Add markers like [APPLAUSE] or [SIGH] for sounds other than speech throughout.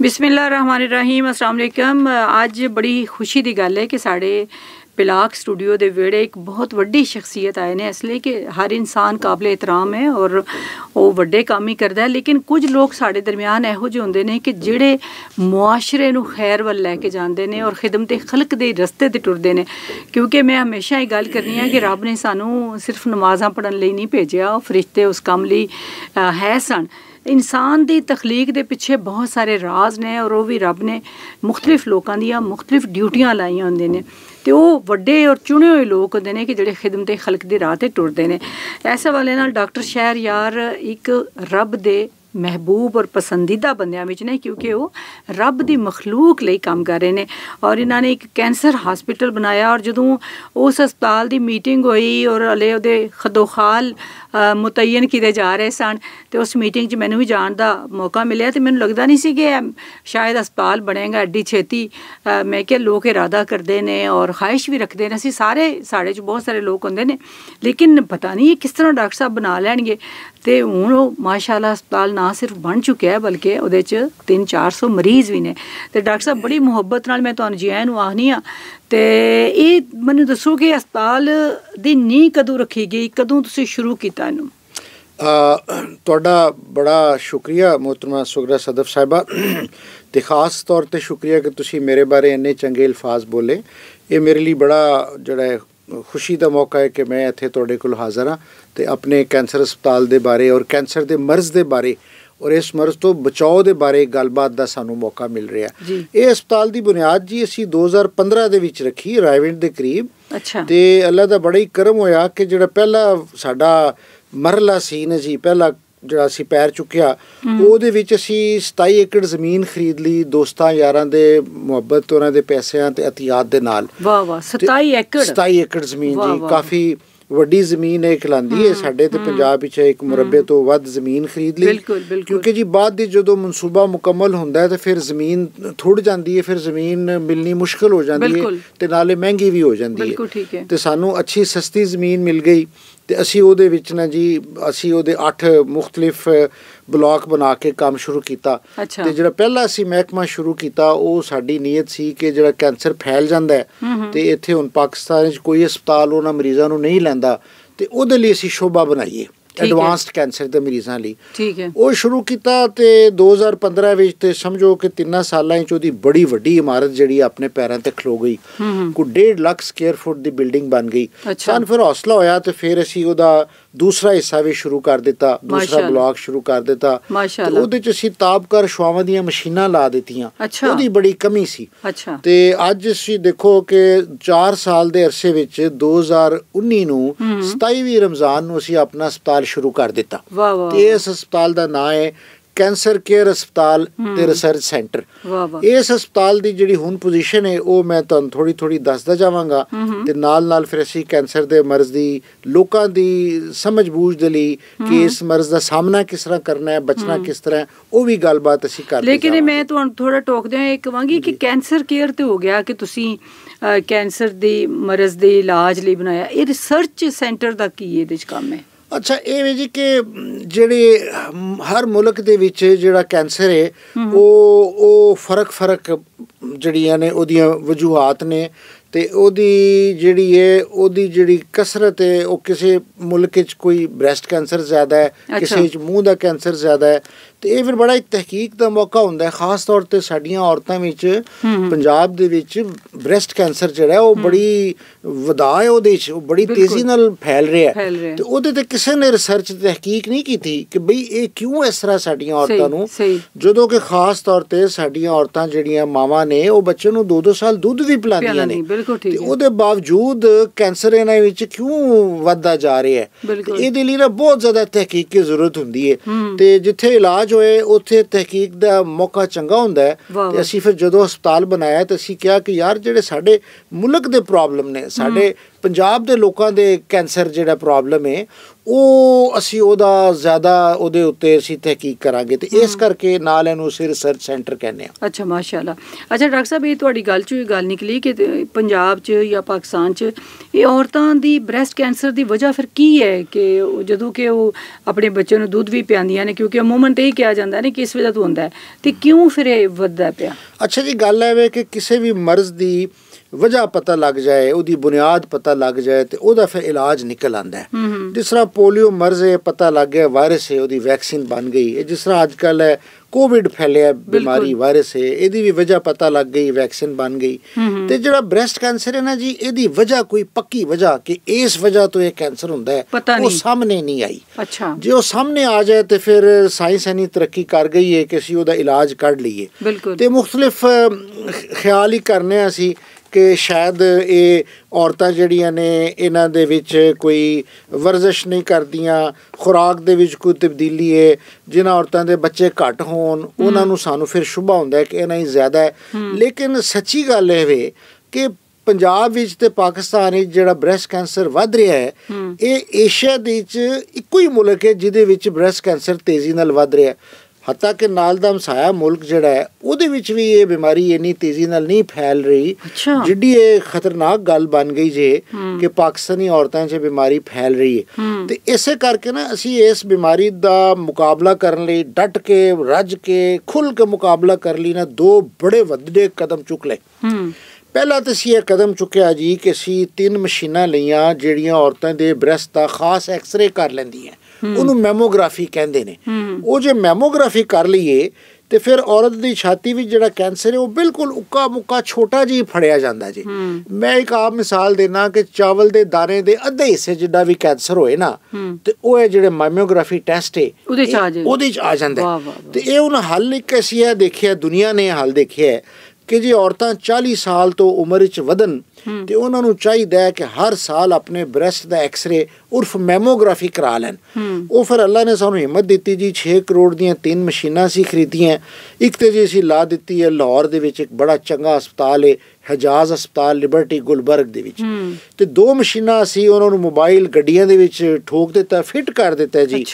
ਬਿਸਮਿਲ੍ਲਾਹਿਰਰਹਿਮਾਨਿਰਰਹੀਮ ਅਸਲਾਮ ਅਲੈਕਮ ਅੱਜ ਬੜੀ ਖੁਸ਼ੀ ਦੀ ਗੱਲ ਹੈ ਕਿ ਸਾਡੇ ਪਿਲਾਕ ਸਟੂਡੀਓ ਦੇ ਵਿਹੜੇ ਇੱਕ ਬਹੁਤ ਵੱਡੀ ਸ਼ਖਸੀਅਤ ਆਏ ਨੇ ਇਸ ਲਈ ਕਿ ਹਰ ਇਨਸਾਨ ਕਾਬਲੇ ਇਤਰਾਮ ਹੈ ਔਰ ਉਹ ਵੱਡੇ ਕੰਮ ਹੀ ਕਰਦਾ ਹੈ ਲੇਕਿਨ ਕੁਝ ਲੋਕ ਸਾਡੇ ਦਰਮਿਆਨ ਇਹੋ ਜਿਹੇ ਹੁੰਦੇ ਨੇ ਕਿ ਜਿਹੜੇ ਮੁਆਸ਼ਰੇ ਨੂੰ ਖੈਰ ਵੱਲ ਲੈ ਕੇ ਜਾਂਦੇ ਨੇ ਔਰ ਖਿਦਮਤ ਖਲਕ ਦੇ ਰਸਤੇ ਤੇ ਟੁਰਦੇ ਨੇ ਕਿਉਂਕਿ ਮੈਂ ਹਮੇਸ਼ਾ ਇਹ ਗੱਲ ਕਰਨੀ ਹੈ ਕਿ ਰੱਬ ਨੇ ਸਾਨੂੰ ਸਿਰਫ ਨਮਾਜ਼ਾਂ ਪੜਨ ਲਈ ਨਹੀਂ ਭੇਜਿਆ ਉਹ ਫਰਿਸ਼ਤੇ ਉਸ ਕੰਮ ਲਈ ਹੈ ਸਨ ਇਨਸਾਨ ਦੀ ਤਖਲੀਕ ਦੇ ਪਿੱਛੇ ਬਹੁਤ ਸਾਰੇ ਰਾਜ਼ ਨੇ ਔਰ ਉਹ ਵੀ ਰੱਬ ਨੇ ਮੁxtਲਿਫ ਲੋਕਾਂ ਦੀਆਂ ਮੁxtਲਿਫ ਡਿਊਟੀਆਂ ਲਾਈਆਂ ਹੁੰਦੀਆਂ ਨੇ। ਤੇ ਉਹ ਵੱਡੇ ਔਰ ਚੁਣੇ ਹੋਏ ਲੋਕ ਹੁੰਦੇ ਨੇ ਕਿ ਜਿਹੜੇ ਖਿਦਮਤ ਖਲਕ ਦੀ ਰਾਹ ਤੇ ਟੁਰਦੇ ਨੇ। ਐਸੇ ਵਾਲੇ ਨਾਲ ਡਾਕਟਰ ਸ਼ਹਿਰ ਯਾਰ ਇੱਕ ਰੱਬ ਦੇ ਮਹਿਬੂਬ ਔਰ ਪਸੰਦੀਦਾ ਬੰਦਿਆਂ ਵਿੱਚ ਨੇ ਕਿਉਂਕਿ ਉਹ ਰੱਬ ਦੀ ਮਖਲੂਕ ਲਈ ਕੰਮ ਕਰ ਰਹੇ ਨੇ ਔਰ ਇਹਨਾਂ ਨੇ ਇੱਕ ਕੈਂਸਰ ਹਸਪੀਟਲ ਬਣਾਇਆ ਔਰ ਜਦੋਂ ਉਸ ਹਸਪਤਾਲ ਦੀ ਮੀਟਿੰਗ ਹੋਈ ਔਰ ਅਲੇ ਉਹਦੇ ਖਦੋਖਾਲ ਮੁਤੈਨ ਕੀਤੇ ਜਾ ਰਹੇ ਸਨ ਤੇ ਉਸ ਮੀਟਿੰਗ 'ਚ ਮੈਨੂੰ ਵੀ ਜਾਣ ਦਾ ਮੌਕਾ ਮਿਲਿਆ ਤੇ ਮੈਨੂੰ ਲੱਗਦਾ ਨਹੀਂ ਸੀ ਕਿ ਸ਼ਾਇਦ ਹਸਪਤਾਲ ਬਣੇਗਾ, ਐਡੀ ਛੇਤੀ ਮੈਂ ਕਿ ਲੋਕ ਇਰਾਦਾ ਕਰਦੇ ਨੇ ਔਰ ਖਾਹਿਸ਼ ਵੀ ਰੱਖਦੇ ਨੇ। ਅਸੀਂ ਸਾਰੇ ਸਾਡੇ 'ਚ ਬਹੁਤ ਸਾਰੇ ਲੋਕ ਹੁੰਦੇ ਨੇ, ਲੇਕਿਨ ਪਤਾ ਨਹੀਂ ਇਹ ਕਿਸ ਤਰ੍ਹਾਂ ਡਾਕਟਰ ਸਾਹਿਬ ਬਣਾ ਲੈਣਗੇ। ਤੇ ਹੁਣ ਉਹ ਮਾਸ਼ਾਅੱਲਾ ਹਸਪਤਾਲ ਨਾ ਸਿਰਫ ਬਣ ਚੁੱਕਿਆ ਹੈ, ਬਲਕਿ ਉਹਦੇ 'ਚ 3-400 ਮਰੀਜ਼ ਵੀ ਨੇ। ਤੇ ਡਾਕਟਰ ਸਾਹਿਬ, ਬੜੀ ਮੁਹੱਬਤ ਨਾਲ ਮੈਂ ਤੁਹਾਨੂੰ ਜੀ ਆਇਆਂ ਨੂੰ ਆਖਨੀ ਆ ਤੇ ਇਹ ਮੈਨੂੰ ਦੱਸੋ ਕਿ ਹਸਪਤਾਲ ਦੀ ਨੀਂਹ ਕਦੋਂ ਰੱਖੀ ਗਈ? ਕਦੋਂ ਤੁਸੀਂ ਸ਼ੁਰੂ ਕੀਤਾ ਇਹਨੂੰ? ਤੁਹਾਡਾ ਬੜਾ ਸ਼ੁਕਰੀਆ ਮੋਹਤਰਮਾ ਸੁਗਰਾ ਸਦਫ ਸਾਹਿਬਾ। ਤੇ ਖਾਸ ਤੌਰ ਤੇ ਸ਼ੁਕਰੀਆ ਕਿ ਤੁਸੀਂ ਮੇਰੇ ਬਾਰੇ ਇੰਨੇ ਚੰਗੇ ਅਲਫਾਜ਼ ਬੋਲੇ। ਇਹ ਮੇਰੇ ਲਈ ਬੜਾ ਜਿਹੜਾ ਖੁਸ਼ੀ ਦਾ ਮੌਕਾ ਹੈ ਕਿ ਮੈਂ ਇੱਥੇ ਤੁਹਾਡੇ ਕੋਲ ਹਾਜ਼ਰ ਹਾਂ ਤੇ ਆਪਣੇ ਕੈਂਸਰ ਹਸਪਤਾਲ ਦੇ ਬਾਰੇ ਔਰ ਕੈਂਸਰ ਦੇ ਮਰਜ਼ ਦੇ ਬਾਰੇ ਔਰ ਇਸ ਮਰਜ਼ ਤੋਂ ਬਚਾਓ ਦੇ ਬਾਰੇ ਗੱਲਬਾਤ ਦਾ ਸਾਨੂੰ ਮੌਕਾ ਮਿਲ ਰਿਹਾ। ਇਹ ਹਸਪਤਾਲ ਦੀ ਬੁਨਿਆਦ ਜੀ ਅਸੀਂ 2015 ਦੇ ਵਿੱਚ ਰੱਖੀ ਰਾਇਵਿੰਡ ਦੇ ਕਰੀਬ। ਅੱਛਾ। ਤੇ ਅੱਲਾ ਦਾ ਬੜਾ ਹੀ ਕਰਮ ਹੋਇਆ ਕਿ ਜਿਹੜਾ ਪਹਿਲਾ ਸਾਡਾ ਮਰਲਾ ਸੀ ਨਾ ਜੀ ਪਹਿਲਾ ਜਿਹੜਾ ਅਸੀਂ ਪੈਰ ਚੁੱਕਿਆ ਉਹਦੇ ਵਿੱਚ ਅਸੀਂ 27 ਏਕੜ ਜ਼ਮੀਨ ਖਰੀਦ ਲਈ ਦੋਸਤਾਂ ਯਾਰਾਂ ਦੇ ਮੁਹੱਬਤ ਉਹਨਾਂ ਦੇ ਪੈਸਿਆਂ ਤੇ ਅਤਿਆਦ ਦੇ ਨਾਲ। ਵਾਹ ਵਾਹ 27 ਏਕੜ। 27 ਏਕੜ ਜ਼ਮੀਨ ਜੀ ਕਾਫੀ ਵੱਡੀ ਜ਼ਮੀਨ ਹੈ ਖਲਾਂਦੀ ਹੈ ਸਾਡੇ ਤੇ ਪੰਜਾਬ ਵਿੱਚ ਇੱਕ ਮੁਰੱਬੇ ਤੋਂ ਵੱਧ ਜ਼ਮੀਨ ਖਰੀਦ ਲਈ। ਕਿਉਂਕਿ ਜੀ ਬਾਅਦ ਦੀ ਜਦੋਂ ਮਨਸੂਬਾ ਮੁਕੰਮਲ ਹੁੰਦਾ ਹੈ ਤੇ ਫਿਰ ਜ਼ਮੀਨ ਥੁੜ ਜਾਂਦੀ ਹੈ ਫਿਰ ਜ਼ਮੀਨ ਮਿਲਣੀ ਮੁਸ਼ਕਲ ਹੋ ਜਾਂਦੀ ਹੈ ਤੇ ਨਾਲੇ ਮਹਿੰਗੀ ਵੀ ਹੋ ਜਾਂਦੀ ਹੈ। ਤੇ ਸਾਨੂੰ ਅੱਛੀ ਸਸਤੀ ਜ਼ਮੀਨ ਮਿਲ ਗਈ। ਤੇ ਅਸੀਂ ਉਹਦੇ ਵਿੱਚ ਨਾ ਜੀ ਅਸੀਂ ਉਹਦੇ 8 ਮੁxtਲਿਫ ਬਲਾਕ ਬਣਾ ਕੇ ਕੰਮ ਸ਼ੁਰੂ ਕੀਤਾ। ਤੇ ਜਿਹੜਾ ਪਹਿਲਾ ਅਸੀਂ ਮਹਿਕਮਾ ਸ਼ੁਰੂ ਕੀਤਾ ਉਹ ਸਾਡੀ ਨੀਅਤ ਸੀ ਕਿ ਜਿਹੜਾ ਕੈਂਸਰ ਫੈਲ ਜਾਂਦਾ ਤੇ ਇੱਥੇ ਹੁਣ ਪਾਕਿਸਤਾਨ ਵਿੱਚ ਕੋਈ ਹਸਪਤਾਲ ਉਹਨਾਂ ਮਰੀਜ਼ਾਂ ਨੂੰ ਨਹੀਂ ਲੈਂਦਾ ਤੇ ਉਹਦੇ ਲਈ ਅਸੀਂ ਸ਼ੋਭਾ ਬਣਾਈਏ। ਐਡਵਾਂਸਡ ਕੈਂਸਰ ਦੇ ਮਰੀਜ਼ਾਂ ਲਈ। ਠੀਕ ਹੈ। ਉਹ ਸ਼ੁਰੂ ਕੀਤਾ ਤੇ 2015 ਵਿੱਚ ਤੇ ਸਮਝੋ ਕਿ ਤਿੰਨਾਂ ਸਾਲਾਂ ਵਿੱਚ ਉਹਦੀ ਬੜੀ ਵੱਡੀ ਇਮਾਰਤ ਜਿਹੜੀ ਆਪਣੇ ਪੈਰਾਂ ਤੇ ਖਲੋ ਗਈ। ਕੋ 1.5 ਲੱਖ ਸਕੁਅਰ ਫੁੱਟ ਦੀ ਬਿਲਡਿੰਗ ਬਣ ਗਈ। ਸਾਨੂੰ ਫਿਰ ਹੌਸਲਾ ਹੋਇਆ ਤੇ ਫਿਰ ਅਸੀਂ ਉਹਦਾ ਦੂਸਰਾ ਹਿੱਸਾ ਵੀ ਸ਼ੁਰੂ ਕਰ ਦਿੱਤਾ। ਦੂਸਰਾ ਬਲਾਕ ਸ਼ੁਰੂ ਕਰ ਦਿੱਤਾ। ਤੇ ਉਹਦੇ ਚ ਅਸੀਂ ਤਾਬਕਰ ਸ਼ਵਾਵਾਂ ਦੀਆਂ ਮਸ਼ੀਨਾਂ ਲਾ ਦਿੱਤੀਆਂ। ਉਹਦੀ ਬੜੀ ਕਮੀ ਸੀ। ਤੇ ਅੱਜ ਅਸੀਂ ਦੇਖੋ ਕਿ 4 ਸਾਲ ਦੇ ਅਰਸੇ ਵਿੱਚ 2019 ਨੂੰ 27ਵੀਂ ਰਮਜ਼ਾਨ ਨੂੰ ਅਸੀਂ ਆਪਣਾ ਹਸਪਤਾਲ ਸ਼ੁਰੂ ਕਰ ਦਿੱਤਾ। ਤੇ ਇਸ ਹਸਪਤਾਲ ਦਾ ਨਾਮ ਹੈ ਕੈਂਸਰ ਕੇਅਰ ਹਸਪਤਾਲ ਤੇ ਰਿਸਰਚ ਸੈਂਟਰ। ਇਸ ਹਸਪਤਾਲ ਦੀ ਜਿਹੜੀ ਹੁਣ ਪੋਜੀਸ਼ਨ ਹੈ ਉਹ ਮੈਂ ਤੁਹਾਨੂੰ ਥੋੜੀ ਥੋੜੀ ਦੱਸਦਾ ਜਾਵਾਂਗਾ। ਤੇ ਨਾਲ ਨਾਲ ਫਿਰ ਅਸੀਂ ਕੈਂਸਰ ਦੇ ਮਰਜ਼ ਦੀ ਲੋਕਾਂ ਦੀ ਸਮਝ ਬੂਝ ਦੇ ਲਈ ਕਿ ਇਸ ਮਰਜ਼ ਦਾ ਸਾਹਮਣਾ ਕਿਸ ਤਰ੍ਹਾਂ ਕਰਨਾ ਹੈ ਬਚਣਾ ਕਿਸ ਤਰ੍ਹਾਂ ਉਹ ਵੀ ਗੱਲਬਾਤ ਅਸੀਂ ਕਰਦੇ ਲੇਕਿਨ ਮੈਂ ਤੁਹਾਨੂੰ ਥੋੜਾ ਟੋਕਦੇ ਹਾਂ ਇਹ ਕਹਾਂਗੀ ਕਿ ਕੈਂਸਰ ਕੇਅਰ ਤੇ ਹੋ ਗਿਆ ਕਿ ਤੁਸੀਂ ਕੈਂਸਰ ਦੀ ਮਰਜ਼ ਦੇ ਇਲਾਜ ਲਈ ਬਣਾਇਆ। ਇਹ ਰਿਸਰਚ ਸੈਂਟਰ ਦਾ ਕੀ ਇਹਦੇ ਵਿੱਚ ਕੰਮ ਹੈ? ਅੱਛਾ ਇਹ ਵੀ ਜੀ ਕਿ ਜਿਹੜੇ ਹਰ ਮੁਲਕ ਦੇ ਵਿੱਚ ਜਿਹੜਾ ਕੈਂਸਰ ਹੈ ਉਹ ਉਹ ਫ਼ਰਕ ਫ਼ਰਕ ਜਿਹੜੀਆਂ ਨੇ ਉਹਦੀਆਂ ਵਜੂਹਾਤ ਨੇ ਤੇ ਉਹਦੀ ਜਿਹੜੀ ਹੈ ਉਹਦੀ ਜਿਹੜੀ ਕਸਰਤ ਹੈ ਉਹ ਕਿਸੇ ਮੁਲਕ ਵਿੱਚ ਕੋਈ ਬ੍ਰੈਸਟ ਕੈਂਸਰ ਜ਼ਿਆਦਾ ਹੈ ਕਿਸੇ ਵਿੱਚ ਮੂੰਹ ਦਾ ਕੈਂਸਰ ਜ਼ਿਆਦਾ ਹੈ ਤੇ ਇਹ ਫਿਰ ਬੜਾ ਇੱਕ ਤਹਿਕੀਕ ਦਾ ਮੌਕਾ ਹੁੰਦਾ ਹੈ ਖਾਸ ਤੌਰ ਤੇ ਸਾਡੀਆਂ ਔਰਤਾਂ ਵਿੱਚ ਪੰਜਾਬ ਦੇ ਵਿੱਚ ਬ੍ਰੈਸਟ ਕੈਂਸਰ ਜਿਹੜਾ ਉਹ ਬੜੀ ਵਧਾ ਹੈ ਉਹਦੇ ਵਿੱਚ ਉਹ ਬੜੀ ਤੇਜ਼ੀ ਨਾਲ ਫੈਲ ਰਿਹਾ ਹੈ। ਤੇ ਉਹਦੇ ਤੇ ਕਿਸੇ ਨੇ ਰਿਸਰਚ ਤਹਿਕੀਕ ਨਹੀਂ ਕੀਤੀ ਕਿ ਬਈ ਇਹ ਕਿਉਂ ਇਸ ਤਰ੍ਹਾਂ ਸਾਡੀਆਂ ਔਰਤਾਂ ਨੂੰ ਜਦੋਂ ਕਿ ਖਾਸ ਤੌਰ ਤੇ ਸਾਡੀਆਂ ਔਰਤਾਂ ਜਿਹੜੀਆਂ ਮਾਵਾਂ ਨੇ ਉਹ ਬੱਚੇ ਨੂੰ 2-2 ਸਾਲ ਦੁੱਧ ਵੀ ਪਿਲਾਉਂਦੀਆਂ ਨੇ। ਤੇ ਉਹਦੇ ਬਾਵਜੂਦ ਕੈਂਸਰ ਇਹਨਾਂ ਵਿੱਚ ਕਿਉਂ ਵੱਧਦਾ ਜਾ ਰਿਹਾ ਹੈ? ਇਹਦੇ ਲਈ ਨਾ ਬਹੁਤ ਜ਼ਿਆਦਾ ਤਹਿਕੀਕ ਦੀ ਜ਼ਰੂਰਤ ਹੁੰਦੀ ਹੈ। ਤੇ ਜਿੱਥੇ ਇਲਾਜ ਹੋਏ ਉੱਥੇ ਤਹਿਕੀਕ ਦਾ ਮੌਕਾ ਚੰਗਾ ਹੁੰਦਾ ਹੈ ਤੇ ਅਸੀਂ ਫਿਰ ਜਦੋਂ ਹਸਪਤਾਲ ਬਣਾਇਆ ਤੇ ਅਸੀਂ ਕਿਹਾ ਕਿ ਯਾਰ ਜਿਹੜੇ ਸਾਡੇ ਮੁਲਕ ਦੇ ਪ੍ਰੋਬਲਮ ਨੇ ਸਾਡੇ ਪੰਜਾਬ ਦੇ ਲੋਕਾਂ ਦੇ ਕੈਂਸਰ ਜਿਹੜਾ ਪ੍ਰੋਬਲਮ ਹੈ ਉਹ ਅਸੀਂ ਉਹਦਾ ਜ਼ਿਆਦਾ ਉਹਦੇ ਉੱਤੇ ਅਸੀਂ ਤਹਿਕੀਕ ਕਰਾਂਗੇ ਤੇ ਇਸ ਕਰਕੇ ਨਾਲ ਇਹਨੂੰ ਅਸੀਂ ਰਿਸਰਚ ਸੈਂਟਰ ਕਹਿੰਦੇ ਆ ਅੱਛਾ ਮਾਸ਼ਾਅੱਲਾ। ਅੱਛਾ ਡਾਕਟਰ ਸਾਹਿਬ ਇਹ ਤੁਹਾਡੀ ਗੱਲ ਚੋਂ ਇਹ ਗੱਲ ਨਿਕਲੀ ਕਿ ਪੰਜਾਬ 'ਚ ਜਾਂ ਪਾਕਿਸਤਾਨ 'ਚ ਇਹ ਔਰਤਾਂ ਦੀ ਬ੍ਰੈਸਟ ਕੈਂਸਰ ਦੀ ਵਜ੍ਹਾ ਫਿਰ ਕੀ ਹੈ ਕਿ ਜਦੋਂ ਕਿ ਉਹ ਆਪਣੇ ਬੱਚੇ ਨੂੰ ਦੁੱਧ ਵੀ ਪਿਆਉਂਦੀਆਂ ਨੇ ਕਿਉਂਕਿ ਅਮੂਮਨ ਤੇ ਇਹ ਕਿਹਾ ਜਾਂਦਾ ਨੇ ਕਿ ਇਸ ਵਜ੍ਹਾ ਤੋਂ ਹੁੰਦਾ ਹੈ। ਤੇ ਕਿਉਂ ਫਿਰ ਇਹ ਵੱਧਦਾ ਪਿਆ? ਅੱਛਾ ਜੀ ਗੱਲ ਹੈ ਵੇ ਕਿ ਕਿਸੇ ਵੀ ਮਰਜ਼ ਦੀ ਵਜ੍ਹਾ ਪਤਾ ਲੱਗ ਜਾਏ ਉਹਦੀ ਬੁਨਿਆਦ ਪਤਾ ਲੱਗ ਜਾਏ ਤੇ ਉਹਦਾ ਫਿਰ ਇਲਾਜ ਨਿਕਲ ਆਂਦਾ ਹੈ। ਜਿਸ ਤਰ੍ਹਾਂ ਪੋਲੀਓ ਮਰਜ਼ ਹੈ ਪਤਾ ਲੱਗ ਗਿਆ ਵਾਇਰਸ ਹੈ ਉਹਦੀ ਵੈਕਸੀਨ ਬਣ ਗਈ। ਹੈ ਜਿਸ ਤਰ੍ਹਾਂ ਅੱਜ ਕੱਲ ਹੈ ਕੋਵਿਡ ਫੈਲਿਆ ਬਿਮਾਰੀ ਵਾਇਰਸ ਹੈ ਇਹਦੀ ਵੀ ਵਜ੍ਹਾ ਪਤਾ ਲੱਗ ਗਈ ਵੈਕਸੀਨ ਬਣ ਗਈ। ਤੇ ਜਿਹੜਾ ਬ੍ਰੈਸਟ ਕੈਂਸਰ ਹੈ ਨਾ ਜੀ ਇਹਦੀ ਵਜ੍ਹਾ ਕੋਈ ਪੱਕੀ ਵਜ੍ਹਾ ਕਿ ਇਸ ਵਜ੍ਹਾ ਤੋਂ ਇਹ ਕੈਂਸਰ ਹੁੰਦਾ ਹੈ ਉਹ। ਸਾਹਮਣੇ ਨਹੀਂ ਆਈ। ਅੱਛਾ। ਜੇ ਉਹ ਸਾਹਮਣੇ ਆ ਜਾਏ ਤੇ ਫਿਰ ਸਾਇੰਸ ਇੰਨੀ ਤਰੱਕੀ ਕਰ ਗਈ ਹੈ ਕਿ ਅਸੀਂ ਉਹਦਾ ਇਲਾਜ ਕੱਢ ਲਈਏ। ਤੇ ਮੁxtਲਿਫ ਖਿਆਲ ਹੀ ਕਰਨੇ ਆ ਅਸੀਂ ਕਿ ਸ਼ਾਇਦ ਇਹ ਔਰਤਾਂ ਜਿਹੜੀਆਂ ਨੇ ਇਹਨਾਂ ਦੇ ਵਿੱਚ ਕੋਈ ਵਰਜ਼ਿਸ਼ ਨਹੀਂ ਕਰਦੀਆਂ ਖੁਰਾਕ ਦੇ ਵਿੱਚ ਕੋਈ ਤਬਦੀਲੀ ਹੈ ਜਿਨ੍ਹਾਂ ਔਰਤਾਂ ਦੇ ਬੱਚੇ ਘੱਟ ਹੋਣ ਉਹਨਾਂ ਨੂੰ ਸਾਨੂੰ ਫਿਰ ਸ਼ੁਭਾ ਹੁੰਦਾ ਹੈ ਕਿ ਇਹਨਾਂ ਹੀ ਜ਼ਿਆਦਾ ਹੈ। ਲੇਕਿਨ ਸੱਚੀ ਗੱਲ ਇਹ ਵੇ ਕਿ ਪੰਜਾਬ ਵਿੱਚ ਤੇ ਪਾਕਿਸਤਾਨ ਵਿੱਚ ਜਿਹੜਾ ਬ੍ਰੈਸਟ ਕੈਂਸਰ ਵੱਧ ਰਿਹਾ ਹੈ ਹੂੰ। ਇਹ ਏਸ਼ੀਆ ਦੇ ਵਿੱਚ ਇੱਕੋ ਹੀ ਮੁਲਕ ਹੈ ਜਿਹਦੇ ਵਿੱਚ ਬ੍ਰੈਸਟ ਕੈਂਸਰ ਤੇਜ਼ੀ ਨਾਲ ਵੱਧ ਰਿਹਾ ਹੈ। ਹੱਤਾ ਕਿ ਨਾਲ ਦਾ ਹਮਸਾਇਆ ਮੁਲਕ ਜਿਹੜਾ ਹੈ ਉਹਦੇ ਵਿੱਚ ਵੀ ਇਹ ਬਿਮਾਰੀ ਇੰਨੀ ਤੇਜ਼ੀ ਨਾਲ ਨਹੀਂ ਫੈਲ ਰਹੀ ਜਿੱਡੀ ਇਹ ਖਤਰਨਾਕ ਗੱਲ ਬਣ ਗਈ ਜੇ। ਕਿ ਪਾਕਿਸਤਾਨੀ ਔਰਤਾਂ 'ਚ ਬਿਮਾਰੀ ਫੈਲ ਰਹੀ ਹੈ। ਤੇ ਇਸੇ ਕਰਕੇ ਨਾ ਅਸੀਂ ਇਸ ਬਿਮਾਰੀ ਦਾ ਮੁਕਾਬਲਾ ਕਰਨ ਲਈ ਡਟ ਕੇ ਰੱਜ ਕੇ ਖੁੱਲ ਕੇ ਮੁਕਾਬਲਾ ਕਰਨ ਲਈ ਨਾ ਦੋ ਬੜੇ ਵੱਡੇ ਕਦਮ ਚੁੱਕ ਲਏ। ਪਹਿਲਾ ਤਾਂ ਅਸੀਂ ਇਹ ਕਦਮ ਚੁੱਕਿਆ ਜੀ ਕਿ ਅਸੀਂ ਤਿੰਨ ਮਸ਼ੀਨਾਂ ਲਈਆਂ ਜਿਹੜੀਆਂ ਔਰਤਾਂ ਦੇ ਬ੍ਰੈਸਟ ਦਾ ਖਾਸ ਐਕਸ-ਰੇ ਕਰ ਲੈਂਦੀਆਂ। ਉਹਨੂੰ ਮੈਮੋਗ੍ਰਾਫੀ ਕਹਿੰਦੇ ਨੇ ਉਹ ਜੇ ਮੈਮੋਗ੍ਰਾਫੀ ਕਰ ਲਈਏ ਤੇ ਫਿਰ ਔਰਤ ਦੀ ਛਾਤੀ ਵਿੱਚ ਜਿਹੜਾ ਕੈਂਸਰ ਹੈ ਉਹ ਬਿਲਕੁਲ ਉੱਕਾ ਮੁੱਕਾ ਛੋਟਾ ਜਿਹਾ ਫੜਿਆ ਜਾਂਦਾ ਜੀ ਮੈਂ ਇੱਕ ਆਪ ਮਿਸਾਲ ਦੇਣਾ ਕਿ ਚਾਵਲ ਦੇ ਦਾਣੇ ਦੇ ਅੱਧੇ ਹਿੱਸੇ ਜਿੱਡਾ ਵੀ ਕੈਂਸਰ ਹੋਏ ਨਾ ਤੇ ਉਹ ਹੈ ਜਿਹੜੇ ਮੈਮੋਗ੍ਰਾਫੀ ਟੈਸਟ ਹੈ ਉਹਦੇ 'ਚ ਆ ਜਾਏ। ਉਹਦੇ ਚ ਆ ਜਾਂਦਾ। ਤੇ ਇਹ ਉਹਨਾਂ ਹੱਲ ਇੱਕ ਅਸੀਂ ਇਹ ਦੇਖਿਆ ਦੁਨੀਆ ਨੇ ਹੱਲ ਦੇਖਿਆ ਕਿ ਜੇ ਔਰਤਾਂ 40 ਸਾਲ ਤੋਂ ਉਮਰ ਵਿੱਚ ਵਧਨ। ਤੇ ਉਹਨਾਂ ਨੂੰ ਚਾਹੀਦਾ ਹੈ ਕਿ ਹਰ ਸਾਲ ਆਪਣੇ ਬ੍ਰੈਸਟ ਦਾ ਐਕਸ-ਰੇ ਉਰਫ ਮੈਮੋਗ੍ਰਾਫੀ ਕਰਾ ਲੈਣ। ਉਹ ਫਿਰ ਅੱਲਾ ਨੇ ਸਾਨੂੰ ਹਿੰਮਤ ਦਿੱਤੀ ਜੀ 6 ਕਰੋੜ ਦੀਆਂ ਤਿੰਨ ਮਸ਼ੀਨਾਂ ਸੀ ਖਰੀਦੀਆਂ। ਇੱਕ ਤੇ ਜੀ ਅਸੀਂ ਲਾ ਦਿੱਤੀ ਹੈ ਲਾਹੌਰ ਦੇ ਵਿੱਚ ਇੱਕ ਬੜਾ ਚੰਗਾ ਹਸਪਤਾਲ ਹੈ ਹਜਾਜ਼ ਹਸਪਤਾਲ ਲਿਬਰਟੀ ਗੁਲਬਰਗ ਦੇ ਵਿੱਚ। ਤੇ ਦੋ ਮਸ਼ੀਨਾਂ ਅਸੀਂ ਉਹਨਾਂ ਨੂੰ ਮੋਬਾਈਲ ਗੱਡੀਆਂ ਦੇ ਵਿੱਚ ਠੋਕ ਦਿੱਤਾ ਫਿੱਟ ਕਰ ਦਿੱਤਾ ਜੀ।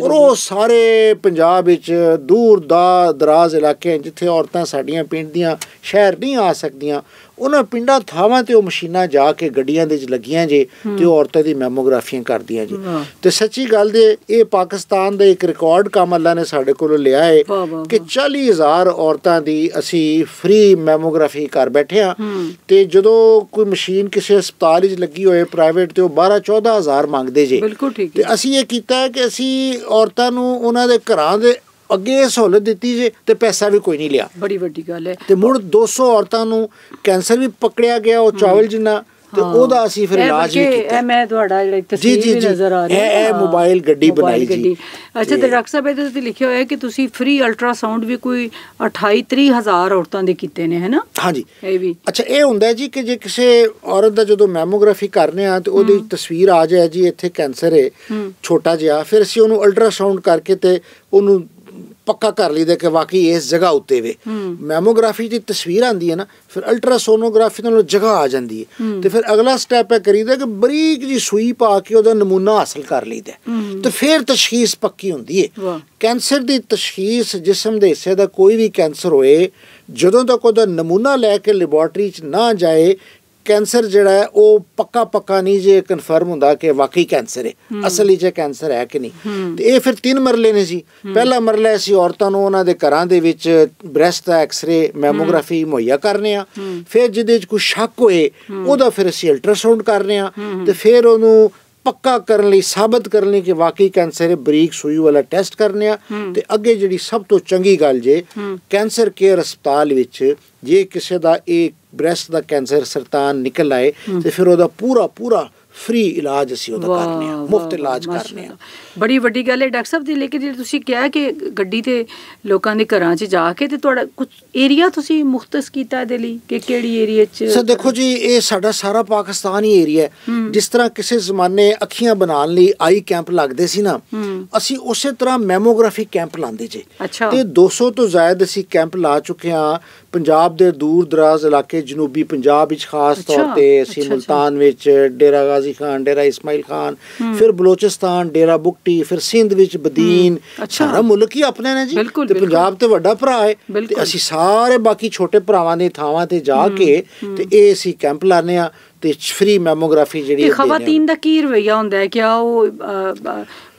ਔਰ ਉਹ ਸਾਰੇ ਪੰਜਾਬ ਵਿੱਚ ਦੂਰ ਦਾ ਦਰਾਜ਼ ਇਲਾਕੇ ਜਿੱਥੇ ਔਰਤਾਂ ਸਾਡੀਆਂ ਪਿੰਡ ਦੀਆਂ ਸ਼ਹਿਰ ਨਹੀਂ ਆ ਸਕਦੀਆਂ ਉਹਨਾਂ ਪਿੰਡਾਂ ਥਾਵਾਂ ਤੇ ਉਹ ਮਸ਼ੀਨਾਂ ਜਾ ਕੇ ਗੱਡੀਆਂ ਦੇ ਵਿੱਚ ਲੱਗੀਆਂ ਜੇ ਤੇ ਉਹ ਔਰਤਾਂ ਦੀ ਮੈਮੋਗ੍ਰਾਫੀਆਂ ਕਰਦੀਆਂ ਜੀ। ਤੇ ਸੱਚੀ ਗੱਲ ਦੇ ਇਹ ਪਾਕਿਸਤਾਨ ਦਾ ਇੱਕ ਰਿਕਾਰਡ ਕੰਮ ਅੱਲਾ ਨੇ ਸਾਡੇ ਕੋਲੋਂ ਲਿਆ ਹੈ ਕਿ 40000 ਔਰਤਾਂ ਦੀ ਅਸੀਂ ਫ੍ਰੀ ਮੈਮੋਗ੍ਰਾਫੀ ਕਰ ਬੈਠੇ ਹੂੰ। ਤੇ ਜਦੋਂ ਕੋਈ ਮਸ਼ੀਨ ਕਿਸੇ ਹਸਪਤਾਲ ਵਿੱਚ ਲੱਗੀ ਹੋਏ ਪ੍ਰਾਈਵੇਟ ਤੇ ਉਹ 12 14000 ਮੰਗਦੇ ਜੇ। ਤੇ ਅਸੀਂ ਇਹ ਕੀਤਾ ਕਿ ਅਸੀਂ ਔਰਤਾਂ ਨੂੰ ਉਹਨਾਂ ਦੇ ਘਰਾਂ ਦੇ ਅੱਗੇ ਸਹੂਲਤ ਦਿੱਤੀ ਜੇ ਤੇ ਪੈਸਾ ਵੀ ਕੋਈ ਨਹੀਂ ਲਿਆ। ਬੜੀ ਵੱਡੀ ਗੱਲ ਹੈ। ਤੇ ਮੁੜ 200 ਔਰਤਾਂ ਨੂੰ ਕੈਂਸਰ ਵੀ ਪਕੜਿਆ ਗਿਆ ਉਹ ਚਾਵਲ ਜਿੰਨਾ ਤੇ ਹਾਂ। ਉਹਦਾ ਅਸੀਂ ਫਿਰ ਇਲਾਜ ਵੀ ਕੀਤਾ ਇਹ ਮੈਂ ਤੁਹਾਡਾ ਜਿਹੜਾ ਤਸਵੀਰ ਵੀ। ਨਜ਼ਰ ਆ ਰਹੀ ਇਹ- ਇਹ ਹਾਂ, ਮੋਬਾਈਲ ਗੱਡੀ ਬਣਾਈ ਜੀ। ਅੱਛਾ ਤੇ ਡਾਕਟਰ ਸਾਹਿਬ ਇਹਦੇ ਤੇ ਲਿਖਿਆ ਹੋਇਆ ਹੈ ਕਿ ਤੁਸੀਂ ਫ੍ਰੀ ਅਲਟਰਾਸਾਊਂਡ ਵੀ ਕੋਈ 28 30 ਹਜ਼ਾਰ ਔਰਤਾਂ ਦੇ ਕੀਤੇ ਨੇ ਹੈਨਾ? ਹਾਂਜੀ। ਇਹ ਵੀ। ਅੱਛਾ ਇਹ ਹੁੰਦਾ ਹੈ ਜੀ ਕਿ ਜੇ ਕਿਸੇ ਔਰਤ ਦਾ ਜਦੋਂ ਮੈਮੋਗ੍ਰਾਫੀ ਕਰਨੇ ਆ ਤੇ ਉਹਦੀ ਤਸਵੀਰ ਆ ਜਾਏ ਜੀ ਇੱਥੇ ਕੈਂਸਰ ਹੈ ਹੂੰ। ਛੋਟਾ ਜਿਹਾ ਫਿਰ ਅਸੀਂ ਉਹਨੂੰ ਅਲਟਰਾਸਾਊਂਡ ਕਰਕੇ ਤੇ ਉਹਨੂੰ ਪੱਕਾ ਕਰ ਲਈਦਾ ਕਿ ਵਾਕਈ ਇਸ ਜਗ੍ਹਾ ਉੱਤੇ ਵੇ। ਮੈਮੋਗ੍ਰਾਫੀ ਦੀ ਤਸਵੀਰ ਆਂਦੀ ਹੈ ਨਾ ਫਿਰ ਅਲਟਰਾਸੋਨੋਗ੍ਰਾਫੀ ਨਾਲ ਜਗ੍ਹਾ ਆ ਜਾਂਦੀ ਹੈ। ਤੇ ਫਿਰ ਅਗਲਾ ਸਟੈਪ ਹੈ ਕਰੀਦਾ ਕਿ ਬਰੀਕ ਜੀ ਸੂਈ ਪਾ ਕੇ ਉਹਦਾ ਨਮੂਨਾ ਹਾਸਲ ਕਰ ਲਈਦਾ। ਤੇ ਫਿਰ ਤਸ਼ਖੀਸ ਪੱਕੀ ਹੁੰਦੀ ਹੈ। ਕੈਂਸਰ ਦੀ ਤਸ਼ਖੀਸ ਜਿਸਮ ਦੇ ਹਿੱਸੇ ਦਾ ਕੋਈ ਵੀ ਕੈਂਸਰ ਹੋਏ ਜਦੋਂ ਤੱਕ ਉਹਦਾ ਨਮੂਨਾ ਲੈ ਕੇ ਲੈਬੋਰਟਰੀ 'ਚ ਨਾ ਜਾਏ ਕੈਂਸਰ ਜਿਹੜਾ ਹੈ ਉਹ ਪੱਕਾ ਪੱਕਾ ਨਹੀਂ ਜੇ ਕਨਫਰਮ ਹੁੰਦਾ ਕਿ ਵਾਕਈ ਕੈਂਸਰ ਹੈ ਅਸਲੀ 'ਚ ਕੈਂਸਰ ਹੈ ਕਿ ਨਹੀਂ। ਤੇ ਇਹ ਫਿਰ ਤਿੰਨ ਮਰਲੇ ਨੇ ਜੀ ਪਹਿਲਾ ਮਰਲਾ ਅਸੀਂ ਔਰਤਾਂ ਨੂੰ ਉਹਨਾਂ ਦੇ ਘਰਾਂ ਦੇ ਵਿੱਚ ਬ੍ਰੈਸਟ ਦਾ ਐਕਸ-ਰੇ ਮੈਮੋਗ੍ਰਾਫੀ ਮੁਹੱਈਆ ਕਰਨੇ ਆ। ਫਿਰ ਜਿਹਦੇ 'ਚ ਕੋਈ ਸ਼ੱਕ ਹੋਏ ਉਹਦਾ ਫਿਰ ਅਸੀਂ ਅਲਟਰਾਸਾਊਂਡ ਕਰਨੇ ਆ। ਤੇ ਫਿਰ ਉਹਨੂੰ ਪੱਕਾ ਕਰਨ ਲਈ ਸਾਬਤ ਕਰਨ ਲਈ ਕਿ ਵਾਕਈ ਕੈਂਸਰ ਹੈ ਬਰੀਕ ਸੂਈ ਵਾਲਾ ਟੈਸਟ ਕਰਨੇ ਆ। ਤੇ ਅੱਗੇ ਜਿਹੜੀ ਸਭ ਤੋਂ ਚੰਗੀ ਗੱਲ ਜੇ। ਕੈਂਸਰ ਕੇਅਰ ਹਸਪਤਾਲ ਵਿੱਚ ਜੇ ਕਿਸੇ ਦਾ ਇਹ ਬ੍ਰੈਸਟ ਦਾ ਕੈਂਸਰ ਸਰਤਾਨ ਨਿਕਲ ਆਏ ਤੇ ਫਿਰ ਉਹਦਾ ਪੂਰਾ ਪੂਰਾ ਫ੍ਰੀ ਇਲਾਜ ਅਸੀਂ ਉਹਦਾ ਕਰਨੇ ਆ ਮੁਫਤ ਇਲਾਜ ਕਰਨੇ ਆ। ਬੜੀ ਵੱਡੀ ਗੱਲ ਹੈ ਡਾਕਟਰ ਸਾਹਿਬ ਦੀ ਲੇਕਿਨ ਜੇ ਤੁਸੀਂ ਕਿਹਾ ਕਿ ਗੱਡੀ ਤੇ ਲੋਕਾਂ ਦੇ ਘਰਾਂ 'ਚ ਜਾ ਕੇ ਤੇ ਤੁਹਾਡਾ ਕੁਝ ਏਰੀਆ ਤੁਸੀਂ ਮੁਖਤਸ ਕੀਤਾ ਇਹਦੇ ਲਈ ਕਿ ਕਿਹੜੀ ਏਰੀਆ 'ਚ? ਸਰ ਦੇਖੋ ਜੀ ਇਹ ਸਾਡਾ ਸਾਰਾ ਪਾਕਿਸਤਾਨ ਹੀ ਏਰੀਆ ਹੈ। ਜਿਸ ਤਰ੍ਹਾਂ ਕਿਸੇ ਜ਼ਮਾਨੇ ਅੱਖੀਆਂ ਬਣਾਉਣ ਲਈ ਆਈ ਕੈਂਪ ਲੱਗਦੇ ਸੀ ਨਾ ਅਸੀਂ ਉਸੇ ਤਰ੍ਹਾਂ ਮੈਮੋਗ੍ਰਾਫੀ ਕੈਂਪ ਲਾਉਂਦੇ ਜੇ। ਤੇ 200 ਤੋਂ ਜ਼ਿਆਦਾ ਅਸੀਂ ਕੈਂਪ ਲਾ ਚੁੱਕੇ ਹਾਂ ਪੰਜਾਬ ਦੇ ਦੂਰ ਦਰਾਜ਼ ਇਲਾਕੇ ਜਨੂਬੀ ਪੰਜਾਬ ਵਿੱਚ ਖਾਸ ਤੌਰ ਤੇ ਅਸੀਂ ਮੁਲਤਾਨ ਵਿੱਚ ਡੇਰਾ ਗਾਜ਼ੀ ਖਾਨ ਡੇਰਾ ਇਸਮਾਈਲ ਖਾਨ ਫਿਰ ਬਲੋਚਿਸਤਾਨ ਡੇਰਾ ਬੁਕਟੀ ਫਿਰ ਸਿੰਧ ਵਿੱਚ ਬਦੀਨ। ਸਾਰਾ ਮੁਲਕ ਹੀ ਆਪਣੇ ਨੇ ਜੀ। ਤੇ। ਪੰਜਾਬ ਤੇ ਵੱਡਾ ਭਰਾ ਹੈ। ਤੇ ਅਸੀਂ ਸਾਰੇ ਬਾਕੀ ਛੋਟੇ ਭਰਾਵਾਂ ਦੇ ਥਾਵਾਂ ਤੇ ਜਾ ਕੇ ਤੇ ਇਹ ਅਸੀਂ ਕੈਂਪ ਲਾਣੇ ਆ ਤੇ ਫ੍ਰੀ ਮੈਮੋਗ੍ਰਾਫੀ ਜਿਹੜੀ ਆ। ਖਵਾਤੀਨ ਦਾ ਕੀ ਰਵਈਆ ਹੁੰਦਾ ਹੈ? ਕਿ ਉਹ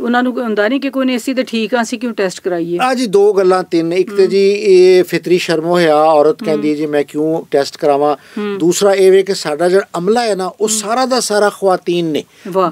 ਉਹਨਾਂ ਨੂੰ ਹੁੰਦਾ ਨਹੀਂ ਕਿ ਕੋਈ ਨਹੀਂ ਅਸੀਂ ਤੇ ਠੀਕ ਆ ਅਸੀਂ ਕਿਉਂ ਟੈਸਟ ਕਰਾਈਏ? ਆ ਜੀ ਦੋ ਗੱਲਾਂ ਤਿੰਨ। ਇੱਕ ਤੇ ਜੀ ਇਹ ਫਿਤਰੀ ਸ਼ਰਮ ਹੋਇਆ ਔਰਤ ਕਹਿੰਦੀ ਹੈ ਜੀ ਮੈਂ ਕਿਉਂ ਟੈਸਟ ਕਰਾਵਾਂ? ਦੂਸਰਾ ਇਹ ਵੇ ਕਿ ਸਾਡਾ ਜਿਹੜਾ ਅਮਲਾ ਹੈ ਨਾ ਉਹ ਸਾਰਾ ਦਾ ਸਾਰਾ ਖਵਾਤੀਨ ਨੇ।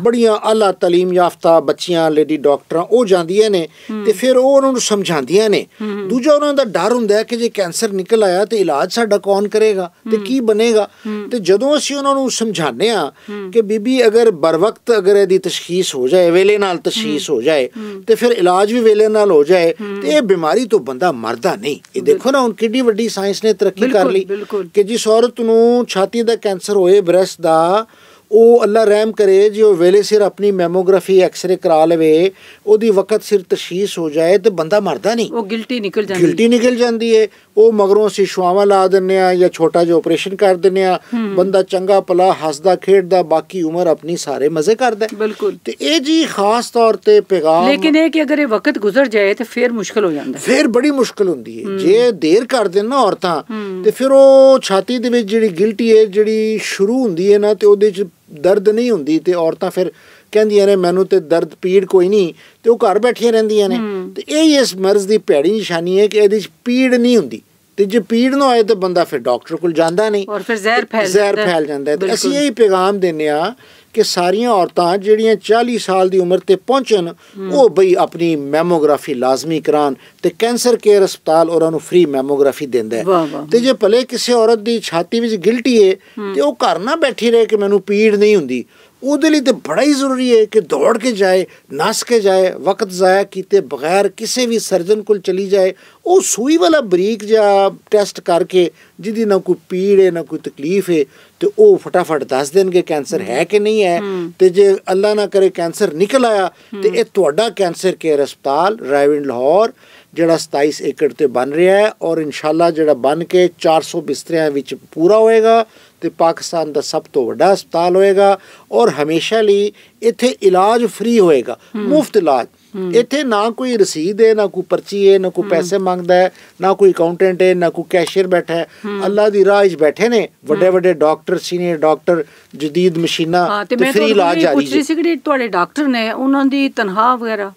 ਬੜੀਆਂ ਆਲਾ ਤਾਲੀਮ ਯਾਫਤਾ ਬੱਚੀਆਂ ਲੇਡੀ ਡਾਕਟਰਾਂ ਉਹ ਜਾਂਦੀਆਂ ਨੇ ਤੇ ਫਿਰ ਉਹ ਉਹਨਾਂ ਨੂੰ ਸਮਝਾਉਂਦੀਆਂ ਨੇ। ਦੂਜਾ ਉਹਨਾਂ ਦਾ ਡਰ ਹੁੰਦਾ ਹੈ ਕਿ ਜੇ ਕੈਂਸਰ ਨਿਕਲ ਆਇਆ ਤੇ ਇਲਾਜ ਸਾਡਾ ਕੌਣ ਕਰੇਗਾ ਤੇ ਕੀ ਬਣੇਗਾ? ਤੇ ਜਦੋਂ ਅਸੀਂ ਉਹਨਾਂ ਨੂੰ ਸਮਝਾਉਂਦੇ ਆ ਕਿ ਬੀਬੀ ਅਗਰ ਬਰ ਵਕਤ ਅਗਰ ਇਹਦੀ ਤਸ਼ਖੀਸ ਹੋ ਜਾਏ ਵੇਲੇ ਨਾਲ ਤਸ਼ਖੀਸ ਹੋ ਜਾਏ ਤੇ ਫਿਰ ਇਲਾਜ ਵੀ ਵੇਲੇ ਨਾਲ ਹੋ ਜਾਏ ਤੇ ਇਹ ਬਿਮਾਰੀ ਤੋਂ ਬੰਦਾ ਮਰਦਾ ਨਹੀਂ। ਇਹ ਦੇਖੋ ਨਾ ਹੁਣ ਕਿੰਨੀ ਵੱਡੀ ਸਾਇੰਸ ਨੇ ਤਰੱਕੀ ਕਰ ਲਈ। ਕਿ ਜਿਸ ਔਰਤ ਨੂੰ ਛਾਤੀ ਦਾ ਕੈਂਸਰ ਹੋਏ ਬ੍ਰੈਸਟ ਦਾ ਉਹ ਅੱਲਾ ਰਹਿਮ ਕਰੇ ਜੇ ਉਹ ਵੇਲੇ ਸਿਰ ਆਪਣੀ ਮੈਮੋਗ੍ਰਾਫੀ ਐਕਸ-ਰੇ ਕਰਾ ਲਵੇ ਉਹਦੀ ਵਕਤ ਸਿਰ ਤਸ਼ਖੀਸ ਹੋ ਜਾਏ ਤੇ ਬੰਦਾ ਮਰਦਾ ਨਹੀਂ। ਉਹ ਗਿਲਟੀ ਨਿਕਲ ਜਾਂਦੀ। ਗਿਲਟੀ ਨਿਕਲ ਜਾਂਦੀ ਏ। ਉਹ ਮਗਰੋਂ ਅਸੀਂ ਸ਼ੁਆਵਾਂ ਲਾ ਦਿੰਨੇ ਆ ਜਾਂ ਛੋਟਾ ਜਿਹਾ ਆਪਰੇਸ਼ਨ ਕਰ ਦਿੰਨੇ ਆ ਬੰਦਾ ਚੰਗਾ ਭਲਾ ਹੱਸਦਾ ਖੇਡਦਾ ਬਾਕੀ ਉਮਰ ਆਪਣੀ ਸਾਰੇ ਮਜ਼ੇ ਕਰਦਾ। ਬਿਲਕੁਲ। ਤੇ ਇਹ ਜੀ ਖਾਸ ਤੌਰ ਤੇ ਪੈਗਾਮ ਲੇਕਿਨ ਇਹ ਕਿ ਅਗਰ ਇਹ ਵਕਤ ਗੁਜ਼ਰ ਜਾਏ ਤੇ ਫਿਰ ਮੁਸ਼ਕਲ ਹੋ ਜਾਂਦਾ। ਫਿਰ ਬੜੀ ਮੁਸ਼ਕਲ ਹੁੰਦੀ ਹੈ। ਜੇ ਦੇਰ ਕਰ ਦੇਣ ਨਾ ਔਰਤਾਂ ਤੇ ਫਿਰ ਉਹ ਛਾਤੀ ਦੇ ਵਿੱਚ ਜਿਹੜੀ ਗਿਲਟੀ ਹੈ ਜਿਹੜੀ ਸ਼ੁਰੂ ਹੁੰਦੀ ਹੈ ਨਾ ਤੇ ਉਹਦੇ ਚ ਦਰਦ ਨਹੀਂ ਹੁੰਦੀ ਤੇ ਔਰਤਾਂ ਫਿਰ ਕਹਿੰਦੀਆਂ ਨੇ ਮੈਨੂੰ ਤੇ ਦਰਦ ਪੀੜ ਕੋਈ ਨਹੀਂ। ਤੇ ਉਹ ਘਰ ਬੈਠੀਆਂ ਰਹਿੰਦੀਆਂ ਨੇ। ਤੇ ਇਹ ਹੀ ਇਸ ਮਰਜ਼ ਦੀ ਭੈੜੀ ਨਿਸ਼ਾਨੀ ਹੈ ਕਿ ਇਹਦੇ ਚ ਪੀੜ ਨਹੀਂ ਹੁੰਦੀ। ਤੇ ਜੇ ਪੀੜ ਨਾ ਹੋਏ ਤੇ ਬੰਦਾ ਫਿਰ ਡਾਕਟਰ ਕੋਲ ਜਾਂਦਾ ਨਹੀਂ। ਔਰ ਫਿਰ ਜ਼ਹਿਰ ਫੈਲ ਜ਼ਹਿਰ ਹੈ। ਫੈਲ ਜਾਂਦਾ ਹੈ। ਅਸੀਂ। ਇਹ ਪੈਗਾਮ ਦਿੰਨੇ ਆ ਕਿ ਸਾਰੀਆਂ ਔਰਤਾਂ ਜਿਹੜੀਆਂ 40 ਸਾਲ ਦੀ ਉਮਰ ਤੇ ਪਹੁੰਚਣ ਉਹ ਬਈ ਆਪਣੀ ਮੈਮੋਗ੍ਰਾਫੀ ਲਾਜ਼ਮੀ ਕਰਾਉਣ ਤੇ ਕੈਂਸਰ ਕੇਅਰ ਹਸਪਤਾਲ ਉਹਨਾਂ ਨੂੰ ਫ੍ਰੀ ਮੈਮੋਗ੍ਰਾਫੀ ਦਿੰਦਾ ਹੈ। ਤੇ ਜੇ ਭਲੇ ਕਿਸੇ ਔਰਤ ਦੀ ਛਾਤੀ ਵਿੱਚ ਗਿਲਟੀ ਹੈ। ਤੇ ਉਹ ਘਰ ਨਾ ਬੈਠੀ ਰਹੇ ਕਿ ਮੈਨੂੰ ਪੀੜ ਨਹੀਂ ਹੁੰਦੀ। ਉਹਦੇ ਲਈ ਤੇ ਬੜਾ ਹੀ ਜ਼ਰੂਰੀ ਹੈ ਕਿ ਦੌੜ ਕੇ ਜਾਏ ਨਸ ਕੇ ਜਾਏ ਵਕਤ ਜ਼ਾਇਆ ਕੀਤੇ ਬਗੈਰ ਕਿਸੇ ਵੀ ਸਰਜਨ ਕੋਲ ਚਲੀ ਜਾਏ ਉਹ ਸੂਈ ਵਾਲਾ ਬਰੀਕ ਜਿਹਾ ਟੈਸਟ ਕਰਕੇ ਜਿਹਦੀ ਨਾ ਕੋਈ ਪੀੜ ਹੈ ਨਾ ਕੋਈ ਤਕਲੀਫ ਹੈ ਤੇ ਉਹ ਫਟਾਫਟ ਦੱਸ ਦੇਣਗੇ ਕੈਂਸਰ ਹੈ ਕਿ ਨਹੀਂ ਹੈ ਤੇ ਜੇ ਅੱਲਾ ਨਾ ਕਰੇ ਕੈਂਸਰ ਨਿਕਲ ਆਇਆ ਤੇ ਇਹ ਤੁਹਾਡਾ ਕੈਂਸਰ ਕੇਅਰ ਹਸਪਤਾਲ ਰਾਇਵਿੰਡ ਲਾਹੌਰ ਜਿਹੜਾ 27 ਏਕੜ ਤੇ ਬਣ ਰਿਹਾ ਹੈ ਔਰ ਇਨਸ਼ਾਅੱਲਾ ਜਿਹੜਾ ਬਣ ਕੇ 400 ਬਿਸਤਰਿਆਂ ਵਿੱਚ ਪੂਰਾ ਹੋਏਗਾ ਤੇ ਪਾਕਿਸਤਾਨ ਦਾ ਸਭ ਤੋਂ ਵੱਡਾ ਹਸਪਤਾਲ ਹੋਏਗਾ ਔਰ ਹਮੇਸ਼ਾ ਲਈ ਇੱਥੇ ਇਲਾਜ ਫ੍ਰੀ ਹੋਏਗਾ ਮੁਫਤ ਇਲਾਜ। ਇੱਥੇ ਨਾ ਕੋਈ ਰਸੀਦ ਹੈ ਨਾ ਕੋਈ ਪਰਚੀ ਹੈ ਨਾ ਕੋਈ ਪੈਸੇ ਮੰਗਦਾ ਹੈ ਨਾ ਕੋਈ ਅਕਾਊਂਟੈਂਟ ਹੈ ਨਾ ਕੋਈ ਕੈਸ਼ੀਅਰ ਬੈਠਾ ਹੈ। ਅੱਲਾ ਦੀ ਰਾਹ 'ਚ ਬੈਠੇ ਨੇ ਵੱਡੇ ਵੱਡੇ ਡਾਕਟਰ ਸੀਨੀਅਰ ਡਾਕਟਰ ਜਦੀਦ ਮਸ਼ੀਨਾਂ ਹਾਂ ਤੇ ਫ੍ਰੀ ਇਲਾਜ ਇਹ ਜਾਰੀ ਪੁੱਛ ਰਹੀ ਸੀ ਕਿ ਤੁਹਾਡੇ ਡਾਕਟਰ ਨੇ ਉਹਨਾਂ ਦੀ ਤਨਖਾਹ ਵਗੈਰਾ?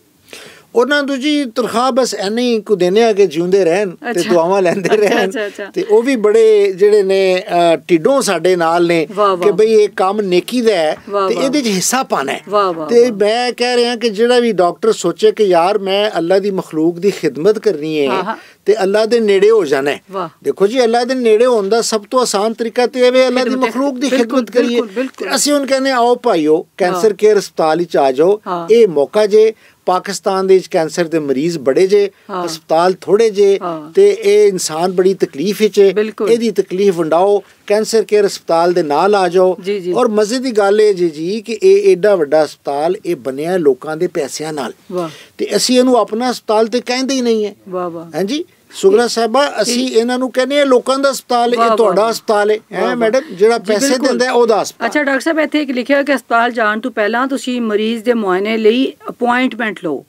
ਉਹਨਾਂ ਨੂੰ ਜੀ ਤਨਖਾਹ ਬਸ ਐਨੇ ਕੋ ਦੇਣੇ ਆ ਕਿ ਜਿਉਂਦੇ ਰਹਿਣ ਤੇ। ਦੁਆਵਾਂ ਲੈਂਦੇ ਰਹਿਣ। ਤੇ ਉਹ ਵੀ ਬੜੇ ਜਿਹੜੇ ਨੇ ਢਿੱਡੋਂ ਸਾਡੇ ਨਾਲ ਨੇ ਕਿ। ਬਈ ਇਹ ਕੰਮ ਨੇਕੀ ਦਾ ਹੈ ਤੇ। ਇਹਦੇ 'ਚ ਹਿੱਸਾ ਪਾਣਾ ਹੈ ਤੇ। ਮੈਂ ਕਹਿ ਰਿਹਾ ਕਿ ਜਿਹੜਾ ਵੀ ਡਾਕਟਰ ਸੋਚੇ ਕਿ ਯਾਰ ਮੈਂ ਅੱਲਾ ਦੀ ਮਖਲੂਕ ਦੀ ਖਿਦਮਤ ਕਰਨੀ ਹੈ। ਤੇ ਅੱਲਾ ਦੇ ਨੇੜੇ ਹੋ ਜਾਣਾ ਹੈ। ਦੇਖੋ ਜੀ ਅੱਲਾ ਦੇ ਨੇੜੇ ਹੋਣ ਦਾ ਸਭ ਤੋਂ ਆਸਾਨ ਤਰੀਕਾ ਤੇ ਇਹ ਵੇ ਅੱਲਾ ਦੀ ਮਖਲੂਕ ਦੀ ਖਿਦਮਤ ਕਰੀਏ ਅਸੀਂ ਉਹਨਾਂ ਕਹਿੰਦੇ ਆਓ ਭਾਈਓ ਕੈਂਸਰ ਹਾਂ। ਕੇਅਰ ਹਸਪਤਾਲ ਵਿੱਚ ਆ ਜਾਓ ਹਾਂ। ਇਹ ਮੌਕਾ ਜੇ ਪਾਕਿਸਤਾਨ ਦੇ ਵਿੱਚ ਕੈਂਸਰ ਦੇ ਮਰੀਜ਼ ਬੜੇ ਜੇ ਹਾਂ। ਹਸਪਤਾਲ ਥੋੜੇ ਜੇ ਹਾਂ। ਤੇ ਇਹ ਇਨਸਾਨ ਬੜੀ ਤਕਲੀਫ ਵਿੱਚ ਹੈ। ਇਹਦੀ ਤਕਲੀਫ ਵੰਡਾਓ ਕੈਂਸਰ ਕੇਅਰ ਹਸਪਤਾਲ ਦੇ ਨਾਲ ਆ ਜਾਓ। ਔਰ ਮਜ਼ੇ ਦੀ ਗੱਲ ਇਹ ਜੀ ਜੀ ਕਿ ਇਹ ਐਡਾ ਵੱਡਾ ਹਸਪਤਾਲ ਇਹ ਬਣਿਆ ਲੋਕਾਂ ਦੇ ਪੈਸਿਆਂ ਨਾਲ ਤੇ ਅਸੀਂ ਇਹਨੂੰ ਆਪਣਾ ਹਸਪਤਾਲ ਤੇ ਕਹਿੰਦੇ ਹੀ ਨਹੀਂ ਹੈ ਵਾਹ ਵਾਹ ਹਾਂਜੀ ਸੁਗਰਾ ਸਾਹਿਬਾ ਅਸੀਂ ਇਹਨਾਂ ਨੂੰ ਕਹਿੰਦੇ ਆ ਲੋਕਾਂ ਦਾ ਹਸਪਤਾਲ ਇਹ ਤੁਹਾਡਾ। ਹਸਪਤਾਲ ਹੈ ਹੈ। ਮੈਡਮ? ਜਿਹੜਾ ਪੈਸੇ। ਦਿੰਦਾ ਹੈ ਉਹਦਾ ਹਸਪਤਾਲ। ਅੱਛਾ ਡਾਕਟਰ ਸਾਹਿਬ ਇੱਥੇ ਇੱਕ ਲਿਖਿਆ ਕਿ ਹਸਪਤਾਲ ਜਾਣ ਤੋਂ ਪਹਿਲਾਂ ਤੁਸੀਂ ਮਰੀਜ਼ ਦੇ ਮੁਆਇਨੇ ਲਈ ਅਪਾਇੰਟਮੈਂਟ ਲਓ।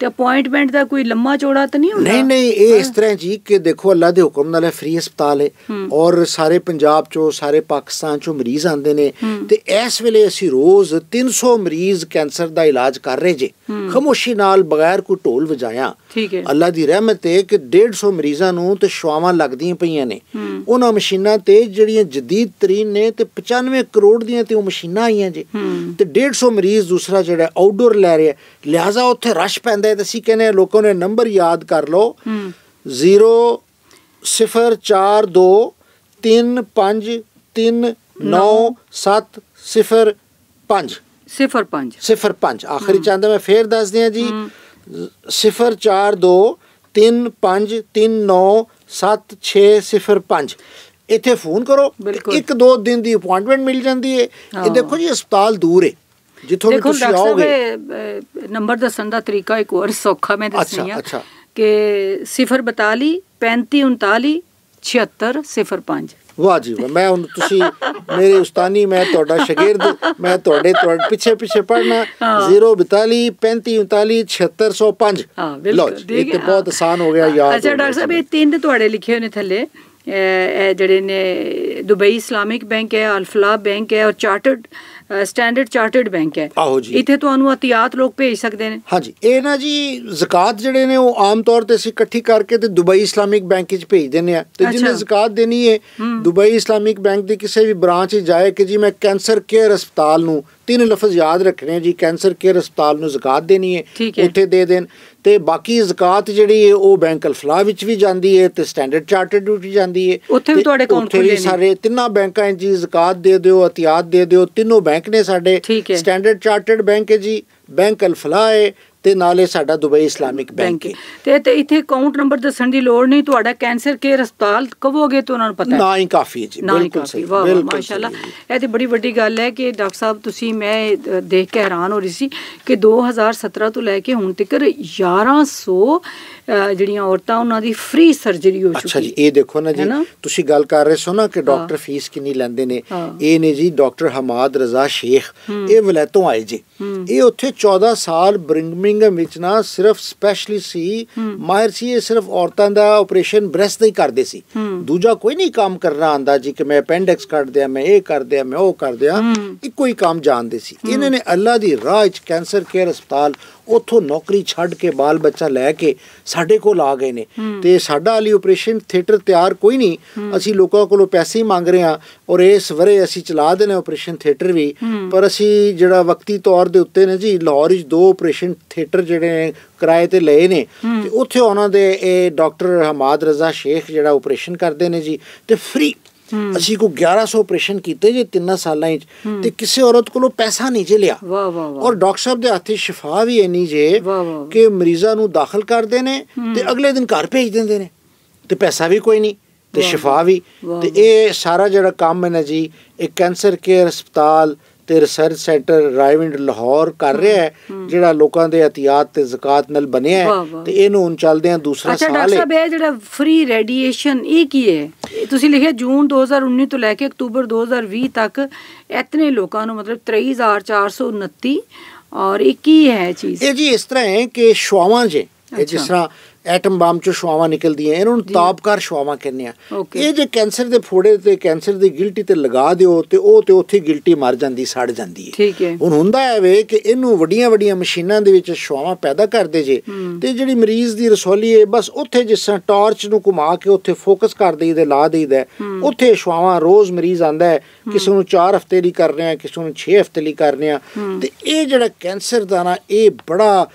ਤੇ ਅਪਾਇੰਟਮੈਂਟ ਦਾ ਕੋਈ ਲੰਮਾ ਚੌੜਾ ਤਾਂ ਨਹੀਂ ਹੁੰਦਾ? ਨਹੀਂ ਨਹੀਂ ਇਹ ਇਸ ਤਰ੍ਹਾਂ ਜੀ ਕਿ ਦੇਖੋ ਅੱਲਾ ਦੇ ਹੁਕਮ ਨਾਲ ਫ੍ਰੀ ਹਸਪਤਾਲ ਹੈ। ਔਰ ਸਾਰੇ ਪੰਜਾਬ ਚੋਂ ਸਾਰੇ ਪਾਕਿਸਤਾਨ ਚੋਂ ਮਰੀਜ਼ ਆਉਂਦੇ ਨੇ। ਤੇ ਇਸ ਵੇਲੇ ਅਸੀਂ ਰੋਜ਼ 300 ਮਰੀਜ਼ ਕੈਂਸਰ ਦਾ ਇਲਾਜ ਕਰ ਰਹੇ ਜੇ। ਖਾਮੋਸ਼ੀ ਨਾਲ ਬਗੈਰ ਕੋਈ ਢੋਲ ਵਜਾਇਆ ਠੀਕ ਹੈ ਅੱਲਾ ਦੀ ਰਹਿਮਤ ਹੈ ਕਿ 150 ਮਰੀਜ਼ਾਂ ਨੂੰ ਤੇ ਸ਼ਵਾਵਾਂ ਲੱਗਦੀਆਂ ਪਈਆਂ ਨੇ। ਉਹਨਾਂ ਮਸ਼ੀਨਾਂ ਤੇ ਜਿਹੜੀਆਂ ਜਦੀਦ ਤਰੀਨ ਨੇ ਤੇ 95 ਕਰੋੜ ਦੀਆਂ ਤੇ ਉਹ ਮਸ਼ੀਨਾਂ ਆਈਆਂ ਜੇ। ਤੇ 150 ਮਰੀਜ਼ ਦੂਸਰਾ ਜਿਹੜਾ ਆਊਟਡੋਰ ਲੈ ਰਿਹਾ ਲਿਆਜ਼ਾ ਉੱਥੇ ਰਸ਼ ਪੈਂਦਾ ਹੈ ਤੇ ਅਸੀਂ ਕਹਿੰਦੇ ਲੋਕਾਂ ਨੇ ਨੰਬਰ ਯਾਦ ਕਰ ਲਓ। ਹੂੰ। 0 0 4 2 3 5 3 9 7 0 5 ਸਿਫਰ 5 ਸਿਫਰ 5 ਆਖਰੀ ਚਾਹੁੰਦਾ ਮੈਂ ਫੇਰ ਦੱਸ ਦਿਆਂ ਜੀ। 0 4 2 3 5 3 9 7 6 0 5 ਇੱਥੇ ਫੋਨ ਕਰੋ। ਇੱਕ ਦੋ ਦਿਨ ਦੀ ਅਪਾਇੰਟਮੈਂਟ ਮਿਲ ਜਾਂਦੀ ਹੈ। ਇਹ ਦੇਖੋ ਜੀ ਹਸਪਤਾਲ ਦੂਰ ਹੈ ਜਿੱਥੋਂ ਵੀ ਤੁਸੀਂ ਆਓਗੇ ਨੰਬਰ ਦੱਸਣ ਦਾ ਤਰੀਕਾ ਇੱਕ ਹੋਰ ਸੌਖਾ ਮੈਂ ਦੱਸਣੀ ਆ। ਕਿ 042 35 39 76 05 ਵਾਹ ਜੀ ਮੈਂ ਹੁਣ ਤੁਸੀਂ ਮੇਰੇ ਉਸਤਾਨੀ ਮੈਂ ਤੁਹਾਡਾ ਸ਼ਾਗਿਰਦ ਮੈਂ ਤੁਹਾਡੇ ਤੁਹਾਡੇ ਪਿੱਛੇ ਪਿੱਛੇ ਪੜਨਾ 042 35 39 7605 ਹਾਂ ਬਿਲਕੁਲ। ਇਹ ਤੇ ਬਹੁਤ ਆਸਾਨ ਹੋ ਗਿਆ ਯਾਦ ਅੱਛਾ ਡਾਕਟਰ ਸਾਹਿਬ ਇਹ ਤਿੰਨ ਤੁਹਾਡੇ ਲਿਖੇ ਹੋਏ ਨੇ ਥੱਲੇ। ਇਹ ਜਿਹੜੇ ਨੇ ਦੁਬਈ ਇਸਲਾਮਿਕ ਬੈਂਕ ਹੈ ਅਲਫਲਾ ਬੈਂਕ ਹੈ ਔਰ ਚਾਰਟਰਡ ਸਟੈਂਡਰਡ ਚਾਰਟਰਡ ਬੈਂਕ ਹੈ ਆਹੋ ਜੀ। ਇੱਥੇ ਤੁਹਾਨੂੰ ਅਤਿਆਤ ਲੋਕ ਭੇਜ ਸਕਦੇ ਨੇ ਹਾਂਜੀ ਇਹ ਨਾ ਜੀ ਜ਼ਕਾਤ ਜਿਹੜੇ ਨੇ ਉਹ ਆਮ ਤੌਰ ਤੇ ਅਸੀਂ ਇਕੱਠੀ ਕਰਕੇ ਤੇ ਦੁਬਈ ਇਸਲਾਮਿਕ ਬੈਂਕ ਵਿੱਚ ਭੇਜ ਦਿੰਦੇ ਆ ਤੇ ਜਿਹਨੇ। ਜ਼ਕਾਤ ਦੇਣੀ ਹੈ ਦੁਬਈ ਇਸਲਾਮਿਕ ਬੈਂਕ ਦੀ ਕਿਸੇ ਵੀ ਬ੍ਰਾਂਚ 'ਚ ਜਾਏ ਕਿ ਜੀ ਮੈਂ ਕੈਂਸਰ ਕੇਅਰ ਹਸਪਤਾਲ ਨੂੰ ਤਿੰਨ ਲਫ਼ਜ਼ ਯਾਦ ਰੱਖਣੇ ਜੀ ਕੈਂਸਰ ਕੇਅਰ ਹਸਪਤਾਲ ਨੂੰ ਜ਼ਕਾਤ ਦੇਣੀ ਹੈ। ਉੱਥੇ ਦੇ ਦੇਣ ਤੇ ਬਾਕੀ ਜ਼ਕਾਤ ਜਿਹੜੀ ਹੈ ਉਹ ਬੈਂਕ ਅਲਫਲਾ ਵਿੱਚ ਵੀ ਜਾਂਦੀ ਹੈ ਤੇ ਸਟੈਂਡਰਡ ਚਾਰਟਰਡ ਵੀ ਜਾਂਦੀ ਹੈ ਉੱਥੇ ਵੀ ਤੁਹਾਡੇ ਵੀ ਖੁੱਲੇ ਨੇ। ਸਾਰੇ ਤਿੰਨਾਂ ਬੈਂਕਾਂ 'ਚ ਜੀ ਜ਼ਕਾਤ ਦੇ ਦਿਓ ਅਤਿਆਤ ਦੇ ਦਿਓ ਤਿੰਨੋਂ ਬੈਂਕ ਨੇ ਸਾਡੇ। ਸਟੈਂਡਰਡ ਚਾਰਟਰਡ ਬੈਂਕ ਹੈ ਜੀ ਬੈਂਕ ਅਲਫਲਾ ਹੈ ਤੇ ਨਾਲੇ ਸਾਡਾ ਦੁਬਈ ਇਸਲਾਮਿਕ ਬੈਂਕ ਹੈ। ਤੇ ਤੇ ਇੱਥੇ ਅਕਾਊਂਟ ਨੰਬਰ ਦੱਸਣ ਦੀ ਲੋੜ ਨਹੀਂ ਤੁਹਾਡਾ ਕੈਂਸਰ ਕੇਅਰ ਹਸਪਤਾਲ ਕਹੋਗੇ ਤਾਂ ਉਹਨਾਂ ਨੂੰ ਪਤਾ ਹੈ? ਨਾ ਹੀ ਕਾਫੀ ਹੈ ਜੀ ਬਿਲਕੁਲ ਸਹੀ ਵਾਹ ਮਾਸ਼ਾਅੱਲਾ। ਇਹ ਤੇ ਬੜੀ ਵੱਡੀ ਗੱਲ ਹੈ ਕਿ ਡਾਕਟਰ ਸਾਹਿਬ ਤੁਸੀਂ ਮੈਂ ਦੇਖ ਕੇ ਹੈਰਾਨ ਹੋ ਰਹੀ ਸੀ ਕਿ 2017 ਤੋਂ ਲੈ ਕੇ ਹੁਣ ਤੱਕ 1100 ਅ, ਜਿਹੜੀਆਂ ਔਰਤਾਂ ਉਹਨਾਂ ਦੀ ਫ੍ਰੀ ਸਰਜਰੀ ਹੋ ਚੁੱਕੀ ਅੱਛਾ ਜੀ ਇਹ ਦੇਖੋ ਨਾ ਜੀ? ਤੁਸੀਂ ਗੱਲ ਕਰ ਰਹੇ ਸੋ ਨਾ ਕਿ ਡਾਕਟਰ ਫੀਸ ਕਿੰਨੀ ਲੈਂਦੇ ਨੇ। ਇਹ ਨੇ ਜੀ ਡਾਕਟਰ ਹਮਾਦ ਰਜ਼ਾ ਸ਼ੇਖ ਇਹ ਵਲੈਤੋਂ ਆਏ ਜੀ। ਇਹ ਉੱਥੇ 14 ਸਾਲ ਬ੍ਰਿੰਗਮਿੰਗਮ ਵਿੱਚ ਨਾ ਸਿਰਫ ਸਪੈਸ਼ਲਿਸਟ ਸੀ ਮਾਹਿਰ ਸੀ ਇਹ ਸਿਰਫ ਔਰਤਾਂ ਦਾ ਆਪਰੇਸ਼ਨ ਬ੍ਰੈਸਟ ਦਾ ਹੀ ਕਰਦੇ ਸੀ। ਦੂਜਾ ਕੋਈ ਨਹੀਂ ਕੰਮ ਕਰਨਾ ਆਂਦਾ ਜੀ ਕਿ ਮੈਂ ਅਪੈਂਡਿਕਸ ਕੱਢ ਦਿਆਂ ਮੈਂ ਇਹ ਕਰ ਦਿਆਂ ਮੈਂ ਉਹ ਕਰ ਦਿਆਂ। ਇੱਕੋ ਹੀ ਕੰਮ ਜਾਣਦੇ ਸੀ। ਇਹਨਾਂ ਨੇ ਅੱਲਾ ਦੀ ਰਾਹ ਵਿੱਚ ਕੈਂਸਰ ਕੇਅਰ ਹਸਪਤਾਲ ਉੱਥੋਂ ਨੌਕਰੀ ਛੱਡ ਕੇ ਬਾਲ ਬੱਚਾ ਲੈ ਕੇ ਸਾਡੇ ਕੋਲ ਆ ਗਏ ਨੇ। ਤੇ ਸਾਡਾ ਲਈ ਆਪਰੇਸ਼ਨ ਥੀਏਟਰ ਤਿਆਰ ਕੋਈ ਨਹੀਂ। ਅਸੀਂ ਲੋਕਾਂ ਕੋਲੋਂ ਪੈਸੇ ਹੀ ਮੰਗ ਰਹੇ ਹਾਂ ਔਰ ਇਸ ਵਰੇ ਅਸੀਂ ਚਲਾ ਦੇਣੇ ਆਪਰੇਸ਼ਨ ਥੀਏਟਰ ਵੀ। ਪਰ ਅਸੀਂ ਜਿਹੜਾ ਵਕਤੀ ਤੌਰ ਦੇ ਉੱਤੇ ਨੇ ਜੀ ਲਾਹੌਰ ਵਿੱਚ ਦੋ ਆਪਰੇਸ਼ਨ ਥੀਏਟਰ ਜਿਹੜੇ ਨੇ ਕਿਰਾਏ ਤੇ ਲਏ ਨੇ। ਤੇ ਉੱਥੇ ਉਹਨਾਂ ਦੇ ਇਹ ਡਾਕਟਰ ਹਮਾਦ ਰਜ਼ਾ ਸ਼ੇਖ ਜਿਹੜਾ ਆਪਰੇਸ਼ਨ ਕਰਦੇ ਨੇ ਜੀ ਤੇ ਫ੍ਰੀ ਅਸੀਂ ਕੋ 1100 ਆਪਰੇਸ਼ਨ ਕੀਤੇ ਜੇ ਤਿੰਨਾਂ ਸਾਲਾਂ ਵਿੱਚ ਤੇ ਕਿਸੇ ਔਰਤ ਕੋਲੋਂ ਪੈਸਾ ਨਹੀਂ ਜੇ ਲਿਆ। ਵਾਹ ਵਾਹ ਵਾਹ। ਔਰ ਡਾਕਟਰ ਸਾਹਿਬ ਦੇ ਹੱਥੇ ਸ਼ਿਫਾ ਵੀ ਇੰਨੀ ਜੇ। ਕਿ ਮਰੀਜ਼ਾਂ ਨੂੰ ਦਾਖਲ ਕਰਦੇ ਨੇ ਤੇ ਅਗਲੇ ਦਿਨ ਘਰ ਭੇਜ ਦਿੰਦੇ ਨੇ। ਤੇ ਪੈਸਾ ਵੀ ਕੋਈ ਨਹੀਂ ਤੇ ਸ਼ਿਫਾ ਵੀ। ਤੇ ਇਹ ਸਾਰਾ ਜਿਹੜਾ ਕੰਮ ਹੈ ਨਾ ਜੀ ਇਹ ਕੈਂਸਰ ਕੇਅਰ ਹਸਪਤਾਲ ਤੇ ਰਿਸਰਚ ਸੈਂਟਰ ਰਾਇਵਿੰਡ ਲਾਹੌਰ ਕਰ ਰਿਹਾ ਹੈ ਜਿਹੜਾ ਲੋਕਾਂ ਦੇ ਅਤਿਆਤ ਤੇ ਜ਼ਕਾਤ ਨਾਲ ਬਣਿਆ ਹੈ। ਤੇ ਇਹਨੂੰ ਹੁਣ ਚੱਲਦੇ ਆ ਦੂਸਰਾ ਅੱਛਾ ਸਾਲ ਡਾਕਟਰ ਹੈ। ਸਾਹਿਬ ਇਹ ਜਿਹੜਾ ਫ੍ਰੀ ਰੇਡੀਏਸ਼ਨ ਇਹ ਕੀ ਹੈ? ਤੁਸੀਂ ਲਿਖਿਆ ਜੂਨ 2019 ਤੋਂ ਲੈ ਕੇ ਅਕਤੂਬਰ 2020 ਤੱਕ ਇਤਨੇ ਲੋਕਾਂ ਨੂੰ ਮਤਲਬ 23429 ਔਰ ਇਹ ਕੀ ਹੈ ਚੀਜ਼? ਇਹ ਜੀ ਇਸ ਤਰ੍ਹਾਂ ਹੈ ਕਿ ਸ਼ਵਾਵਾਂ ਜੇ ਜਿਸ ਅੱਛਾ। ਤਰ੍ਹਾਂ ਐਟਮ ਬੰਬ ਚੋਂ ਸ਼ਵਾਵਾਂ ਨਿਕਲਦੀਆਂ ਇਹਨਾਂ ਨੂੰ ਤਾਪਕਾਰ ਸ਼ਵਾਵਾਂ ਕਹਿੰਦੇ ਆ. ਇਹ ਜੇ ਕੈਂਸਰ ਦੇ ਫੋੜੇ ਤੇ ਕੈਂਸਰ ਦੀ ਗਿਲਟੀ ਤੇ ਲਗਾ ਦਿਓ ਤੇ ਉਹ ਤੇ ਉੱਥੇ ਗਿਲਟੀ ਮਰ ਜਾਂਦੀ ਸੜ ਜਾਂਦੀ ਹੈ ਠੀਕ ਹੈ ਹੁਣ ਹੁੰਦਾ ਹੈ ਵੇ ਕਿ ਇਹਨੂੰ ਵੱਡੀਆਂ ਵੱਡੀਆਂ ਮਸ਼ੀਨਾਂ ਦੇ ਵਿੱਚ ਸ਼ਵਾਵਾਂ ਪੈਦਾ ਕਰਦੇ ਜੇ ਤੇ ਜਿਹੜੀ ਮਰੀਜ਼ ਦੀ ਰਸੌਲੀ ਹੈ ਬਸ ਉੱਥੇ ਜਿਸ ਤਰ੍ਹਾਂ ਟਾਰਚ ਨੂੰ ਘੁਮਾ ਕੇ ਉੱਥੇ ਫੋਕਸ ਕਰ ਦੇਈਦਾ ਲਾ ਦੇਈਦਾ ਹੈ। ਉੱਥੇ ਸ਼ਵਾਵਾਂ ਰੋਜ਼ ਮਰੀਜ਼ ਆਂਦਾ ਹੈ। ਕਿਸੇ ਨੂੰ 4 ਹਫ਼ਤੇ ਲਈ ਕਰ ਰਹੇ ਆ ਕਿਸੇ ਨੂੰ 6 ਹਫ਼ਤੇ ਲਈ ਕਰ ਰਹੇ। ਆ ਤੇ ਇਹ ਜਿਹੜਾ ਕੈਂਸਰ ਦਾ ਨਾ ਇਹ ਬੜਾ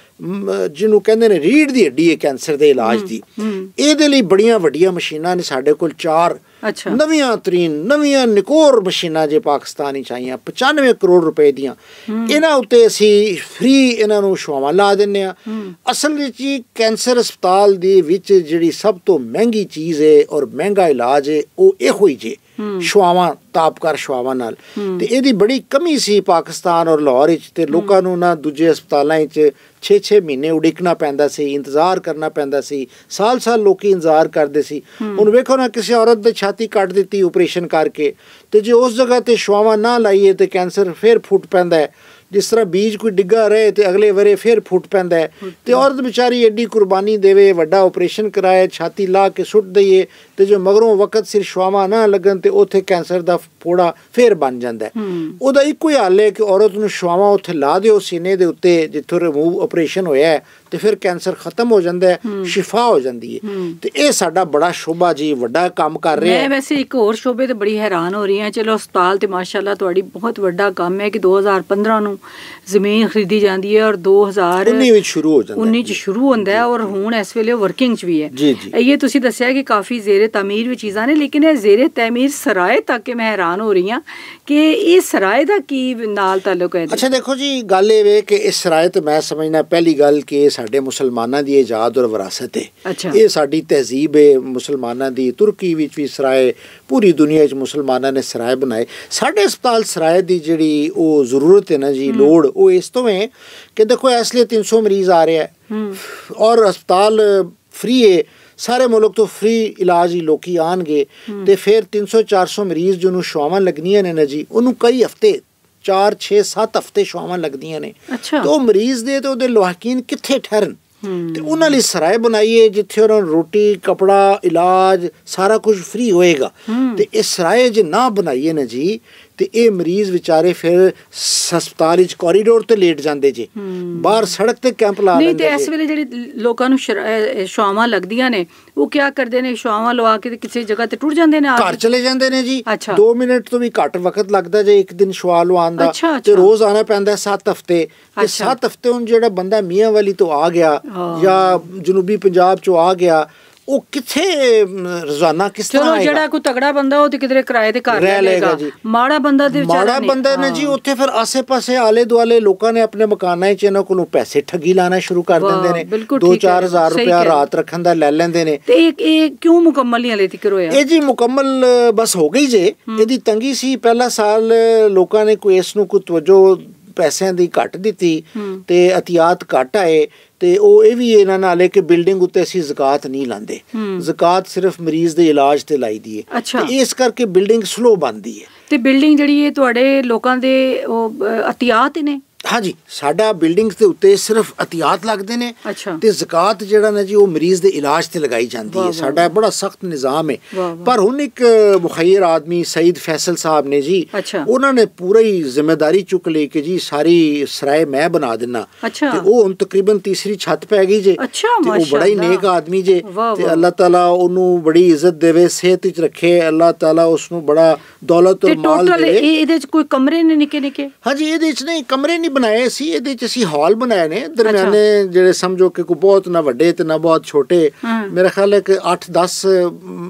ਜਿਹਨੂੰ ਕਹਿੰਦੇ ਨੇ ਰੀੜ ਦੀ ਹੱਡੀ ਹੈ ਕੈਂਸਰ ਦੇ ਇਲਾਜ ਦੀ। ਇਹਦੇ ਲਈ ਬੜੀਆਂ ਵੱਡੀਆਂ ਮਸ਼ੀਨਾਂ ਨੇ ਸਾਡੇ ਕੋਲ ਚਾਰ। ਨਵੀਆਂ ਤਰੀਨ ਨਵੀਆਂ ਨਿਕੋਰ ਮਸ਼ੀਨਾਂ ਜੇ ਪਾਕਿਸਤਾਨੀ ਚਾਹੀਆਂ 95 ਕਰੋੜ ਰੁਪਏ ਦੀਆਂ। ਇਹਨਾਂ ਉੱਤੇ ਅਸੀਂ ਫ੍ਰੀ ਇਹਨਾਂ ਨੂੰ ਸ਼ਵਾਵਾਂ ਲਾ ਦਿੰਨੇ ਆ ਅਸਲ ਵਿੱਚ ਕੈਂਸਰ ਹਸਪਤਾਲ ਦੇ ਵਿੱਚ ਜਿਹੜੀ ਸਭ ਤੋਂ ਮਹਿੰਗੀ ਚੀਜ਼ ਹੈ ਔਰ ਮਹਿੰਗਾ ਇਲਾਜ ਹੈ ਉਹ ਇਹੋ ਹੀ ਜੇ। ਸ਼ਵਾਵਾਂ ਤਾਪਕਾਰ ਸ਼ਵਾਵਾਂ ਨਾਲ। ਤੇ ਇਹਦੀ ਬੜੀ ਕਮੀ ਸੀ ਪਾਕਿਸਤਾਨ ਔਰ ਲਾਹੌਰ ਵਿੱਚ ਤੇ ਲੋਕਾਂ ਨੂੰ ਨਾ ਦੂਜੇ ਹਸਪਤਾਲਾਂ ਵਿੱਚ 6-6 ਮਹੀਨੇ ਉਡੀਕਣਾ ਪੈਂਦਾ ਸੀ ਇੰਤਜ਼ਾਰ ਕਰਨਾ ਪੈਂਦਾ ਸੀ ਸਾਲ-ਸਾਲ ਲੋਕੀ ਇੰਤਜ਼ਾਰ ਕਰਦੇ ਸੀ। ਹੁਣ ਵੇਖੋ ਨਾ ਕਿਸੇ ਔਰਤ ਦੀ ਛਾਤੀ ਕੱਟ ਦਿੱਤੀ ਆਪਰੇਸ਼ਨ ਕਰਕੇ ਤੇ ਜੇ ਉਸ ਜਗ੍ਹਾ ਤੇ ਸ਼ਵਾਵਾਂ ਨਾ ਲਾਈਏ ਤੇ ਕੈਂਸਰ ਫੇਰ ਫੁੱਟ ਪੈਂਦਾ ਜਿਸ ਤਰ੍ਹਾਂ ਬੀਜ ਕੋਈ ਡਿੱਗਾ ਰਹੇ ਤੇ ਅਗਲੇ ਵਰੇ ਫੇਰ ਫੁੱਟ ਪੈਂਦਾ ਤੇ ਔਰਤ ਵਿਚਾਰੀ ਐਡੀ ਕੁਰਬਾਨੀ ਦੇਵੇ ਵੱਡਾ ਆਪਰੇਸ਼ਨ ਕਰਾਏ ਛਾਤੀ ਲਾ ਕੇ ਸੁੱਟ ਦਈਏ ਤੇ ਜੋ ਮਗਰੋਂ ਵਕਤ ਸਿਰ ਸ਼ਵਾਵਾਂ ਨਾ ਲੱਗਣ ਤੇ ਉੱਥੇ ਕੈਂਸਰ ਦਾ ਫੋੜਾ ਫੇਰ ਬਣ ਜਾਂਦਾ ਹੈ। ਉਹਦਾ ਇੱਕੋ ਹੀ ਹੱਲ ਹੈ ਕਿ ਔਰਤ ਨੂੰ ਸ਼ਵਾਵਾਂ ਉੱਥੇ ਲਾ ਦਿਓ ਸੀਨੇ ਦੇ ਉੱਤੇ ਜਿੱਥੋਂ ਰਿਮੂਵ ਆਪਰੇਸ਼ਨ ਹੋਇਆ ਤੇ ਫਿਰ ਕੈਂਸਰ ਖਤਮ ਹੋ ਜਾਂਦਾ ਹੈ ਸ਼ਿਫਾ ਹੋ ਜਾਂਦੀ ਹੈ। ਤੇ ਇਹ ਸਾਡਾ ਬੜਾ ਸ਼ੋਭਾ ਜੀ ਵੱਡਾ ਕੰਮ ਕਰ ਰਿਹਾ ਮੈਂ ਹੈ ਵੈਸੇ ਇੱਕ ਹੋਰ ਸ਼ੋਬੇ ਤੇ ਬੜੀ ਹੈਰਾਨ ਹੋ ਰਹੀ ਹਾਂ। ਚਲੋ ਹਸਪਤਾਲ ਤੇ ਮਾਸ਼ਾਅੱਲਾ ਤੁਹਾਡੀ ਬਹੁਤ ਵੱਡਾ ਕੰਮ ਹੈ ਕਿ 2015 ਨੂੰ ਜ਼ਮੀਨ ਖਰੀਦੀ ਜਾਂਦੀ ਹੈ ਔਰ 2000 19 ਵਿੱਚ ਸ਼ੁਰੂ ਹੋ ਜਾਂਦਾ ਹੈ। 19 ਚ ਸ਼ੁਰੂ ਹੁੰਦਾ ਹੈ ਔਰ ਹੁਣ ਇਸ ਵੇਲੇ ਵਰਕਿੰਗ ਚ ਵੀ ਹੈ। ਜੀ, ਜੀ। ਇਹ ਤੁਸੀਂ ਦੱਸਿਆ ਕਿ ਕਾਫੀ ਜ਼ੇਰੇ ਤਾਮੀਰ ਵੀ ਚੀਜ਼ਾਂ ਨੇ ਲੇਕਿਨ ਇਹ ਜ਼ੇਰੇ ਤਾਮੀਰ ਸਰਾਏ ਤੱਕ ਕਿ ਮੈਂ ਹੈਰਾਨ ਹੋ ਰਹੀ ਹਾਂ ਕਿ ਇਹ ਸਰਾਏ ਦਾ ਕੀ ਨਾਲ ਤਾਲੁਕ ਹੈ? ਅੱਛਾ ਦੇਖੋ ਜੀ ਗੱਲ ਇਹ ਵੇ ਕਿ ਇਸ ਰਾਇਤ ਮੈਂ ਸਮਝਣਾ ਪਹਿਲੀ ਗੱਲ ਕਿ ਸਾਡੇ ਮੁਸਲਮਾਨਾਂ ਦੀ ਇਜਾਦ ਔਰ ਵਿਰਾਸਤ ਹੈ। ਇਹ ਸਾਡੀ ਤਹਿਜ਼ੀਬ ਹੈ ਮੁਸਲਮਾਨਾਂ ਦੀ ਤੁਰਕੀ ਵਿੱਚ ਵੀ ਸਰਾਏ ਪੂਰੀ ਦੁਨੀਆ ਵਿੱਚ ਮੁਸਲਮਾਨਾਂ ਨੇ ਸਰਾਏ ਬਣਾਏ। ਸਾਡੇ ਹਸਪਤਾਲ ਸਰਾਏ ਦੀ ਜਿਹੜੀ ਉਹ ਜ਼ਰੂਰਤ ਹੈ ਨਾ ਜੀ ਲੋੜ ਉਹ ਇਸ ਤੋਂ ਹੈ ਕਿ ਦੇਖੋ ਇਸ ਲਈ 300 ਮਰੀਜ਼ ਆ ਰਿਹਾ ਹੈ। ਔਰ ਹਸਪਤਾਲ ਫ੍ਰੀ ਹੈ ਸਾਰੇ ਮੁਲਕ ਤੋਂ ਫ੍ਰੀ ਇਲਾਜ ਹੀ ਲੋਕੀ ਆਣਗੇ ਤੇ ਫਿਰ 300 400 ਮਰੀਜ਼ ਜਿਹਨੂੰ ਸ਼ਵਾਵਾਂ ਲੱਗਣੀਆਂ ਨੇ ਨਾ ਜੀ ਉਹਨੂੰ ਕਈ ਹਫ਼ਤੇ 4 6 7 ਹਫ਼ਤੇ ਸ਼ਵਾਵਾਂ ਲੱਗਦੀਆਂ ਨੇ। ਤੇ ਉਹ ਮਰੀਜ਼ ਦੇ ਤੇ ਉਹਦੇ ਲੋਹਾਕੀਨ ਕਿੱਥੇ ਠਹਿਰਨ। ਤੇ ਉਹਨਾਂ ਲਈ ਸਰਾਏ ਬਣਾਈਏ ਜਿੱਥੇ ਉਹਨਾਂ ਨੂੰ ਰੋਟੀ ਕਪੜਾ ਇਲਾਜ ਸਾਰਾ ਕੁਝ ਫ੍ਰੀ ਹੋਏਗਾ। ਤੇ ਇਹ ਸਰਾਏ ਜੇ ਨਾ ਬਣਾਈਏ ਨਾ ਜੀ ਤੇ ਇਹ ਮਰੀਜ਼ ਵਿਚਾਰੇ ਫਿਰ ਹਸਪਤਾਲ ਵਿੱਚ ਕੋਰੀਡੋਰ ਤੇ ਲੇਟ ਜਾਂਦੇ ਜੀ ਬਾਹਰ ਸੜਕ ਤੇ ਕੈਂਪ ਲਾ ਨਹੀਂ ਲੈਂਦੇ ਤੇ ਇਸ ਵੇਲੇ ਜਿਹੜੀ ਲੋਕਾਂ ਨੂੰ ਸ਼ਵਾਵਾਂ ਲੱਗਦੀਆਂ ਨੇ ਉਹ ਕੀ ਕਰਦੇ ਨੇ ਸ਼ਵਾਵਾਂ ਲਵਾ ਕੇ ਕਿਸੇ ਜਗ੍ਹਾ ਤੇ ਟੁੱਟ ਜਾਂਦੇ ਨੇ ਘਰ? ਚਲੇ ਜਾਂਦੇ ਨੇ ਜੀ ਅੱਛਾ। 2 ਮਿੰਟ ਤੋਂ ਵੀ ਘੱਟ ਵਕਤ ਲੱਗਦਾ ਜੇ ਇੱਕ ਦਿਨ ਸ਼ਵਾ ਲਵਾਉਣ ਦਾ ਤੇ। ਰੋਜ਼ ਆਣਾ ਪੈਂਦਾ 7 ਹਫ਼ਤੇ ਤੇ ਅੱਛਾ। 7 ਹਫ਼ਤੇ ਹੁਣ ਜਿਹੜਾ ਬੰਦਾ ਮੀਆਂ ਵਾਲੀ ਤੋਂ ਆ ਗਿਆ। ਜਾਂ ਜਨੂਬੀ ਪੰਜਾਬ ਚੋਂ ਆ ਗਿਆ ਉਹ ਕਿੱਥੇ ਰੋਜ਼ਾਨਾ ਕਿਸ ਤਰ੍ਹਾਂ ਚਲੋ ਆਏਗਾ ਜਿਹੜਾ ਕੋਈ ਤਗੜਾ ਬੰਦਾ ਉਹ ਤੇ ਕਿਧਰੇ ਕਿਰਾਏ ਤੇ ਘਰ ਲੈ ਲੇਗਾ। ਮਾੜਾ ਬੰਦਾ ਤੇ ਵਿਚਾਰਾ ਮਾੜਾ। ਬੰਦਾ ਨੇ ਜੀ। ਉੱਥੇ ਫਿਰ ਆਸੇ-ਪਾਸੇ ਆਲੇ ਦੁਆਲੇ ਲੋਕਾਂ ਨੇ ਆਪਣੇ ਮਕਾਨਾਂ 'ਚ ਇਹਨਾਂ ਕੋਲੋਂ ਪੈਸੇ ਠੱਗੀ ਲਾਣਾ ਸ਼ੁਰੂ ਕਰ ਦਿੰਦੇ ਨੇ ਬਿਲਕੁਲ ਠੀਕ ਹੈ, 2-4000 ਸਹੀ ਰੁਪਇਆ ਕਹਿ ਰਹੇ। ਰਾਤ ਰੱਖਣ ਦਾ ਲੈ ਲੈਂਦੇ ਨੇ ਤੇ ਇਹ ਇਹ ਕਿਉਂ ਮੁਕੰਮਲ ਨਹੀਂ ਹਲੇ ਤੱਕ ਹੋਇਆ ਇਹ ਜੀ ਮੁਕੰਮਲ ਬਸ ਹੋ ਗਈ ਜੇ ਇਹਦੀ ਤੰਗੀ ਸੀ ਪਹਿਲਾ ਸਾਲ ਲੋਕਾਂ ਨੇ ਕੋਈ ਇਸ ਨੂੰ ਕੋਈ ਤਵੱਜੋ ਪੈਸਿਆਂ ਦੀ ਘੱਟ ਦਿੱਤੀ ਤੇ ਅਤਿਆਤ ਘੱਟ ਆਏ ਤੇ ਉਹ ਇਹ ਵੀ ਇਹਨਾਂ ਨਾਲ ਹੈ ਕਿ ਬਿਲਡਿੰਗ ਉੱਤੇ ਅਸੀਂ ਜ਼ਕਾਤ ਨਹੀਂ ਲਾਂਦੇ। ਜ਼ਕਾਤ ਸਿਰਫ ਮਰੀਜ਼ ਦੇ ਇਲਾਜ ਤੇ ਲਾਈ ਦੀ ਹੈ। ਤੇ ਇਸ ਕਰਕੇ ਬਿਲਡਿੰਗ ਸਲੋ ਬਣਦੀ ਹੈ। ਤੇ ਬਿਲਡਿੰਗ ਜਿਹੜੀ ਇਹ ਤੁਹਾਡੇ ਲੋਕਾਂ ਦੇ ਉਹ ਅਤਿਆਤ ਨੇ? ਹਾਂਜੀ ਸਾਡਾ ਬਿਲਡਿੰਗਸ ਦੇ ਉੱਤੇ ਸਿਰਫ ਅਤਿਆਤ ਲੱਗਦੇ ਨੇ। ਤੇ ਜ਼ਕਾਤ ਜਿਹੜਾ ਨਾ ਜੀ ਉਹ ਮਰੀਜ਼ ਦੇ ਇਲਾਜ ਤੇ ਲਗਾਈ ਜਾਂਦੀ ਹੈ ਸਾਡਾ ਬੜਾ ਸਖਤ ਨਿਜ਼ਾਮ ਹੈ। ਪਰ ਹੁਣ ਇੱਕ ਮੁਖੈਰ ਆਦਮੀ ਸਈਦ ਫੈਸਲ ਸਾਹਿਬ ਨੇ ਜੀ। ਉਹਨਾਂ ਨੇ ਪੂਰੀ ਜ਼ਿੰਮੇਵਾਰੀ ਚੁੱਕ ਲਈ ਕਿ ਜੀ ਸਾਰੀ ਸਰਾਏ ਮੈਂ ਬਣਾ ਦਿੰਨਾ। ਤੇ ਉਹ ਹੁਣ ਤਕਰੀਬਨ ਤੀਸਰੀ ਛੱਤ ਪੈ ਗਈ ਜੇ ਤੇ ਉਹ ਬੜਾ ਹੀ। ਨੇਕ ਆਦਮੀ ਜੇ ਤੇ। ਅੱਲਾਹ ਤਾਲਾ ਉਹਨੂੰ ਬੜੀ ਇੱਜ਼ਤ ਦੇਵੇ ਸਿਹਤ ਵਿੱਚ ਰੱਖੇ ਅੱਲਾਹ ਤਾਲਾ ਉਸ ਨੂੰ ਬੜਾ ਦੌਲਤ ਤੇ ਮਾਲ ਦੇਵੇ ਇਹ ਇਹਦੇ ਚ ਕੋਈ ਕਮਰੇ ਨੇ ਨਿੱਕੇ ਨਿੱਕੇ ਹਾਂਜੀ ਇਹਦੇ ਵਿੱਚ ਨਹੀਂ ਕਮਰੇ ਨਹੀਂ ਬਣਾਏ ਸੀ ਇਹਦੇ ਵਿੱਚ ਅਸੀਂ ਹਾਲ ਬਣਾਏ ਨੇ। ਦਰਮਿਆਨੇ ਜਿਹੜੇ ਸਮਝੋ ਕਿ ਕੋਈ ਬਹੁਤ ਨਾ ਵੱਡੇ ਤੇ ਨਾ ਬਹੁਤ ਛੋਟੇ। ਮੇਰਾ ਖਿਆਲ ਹੈ ਕਿ 8-10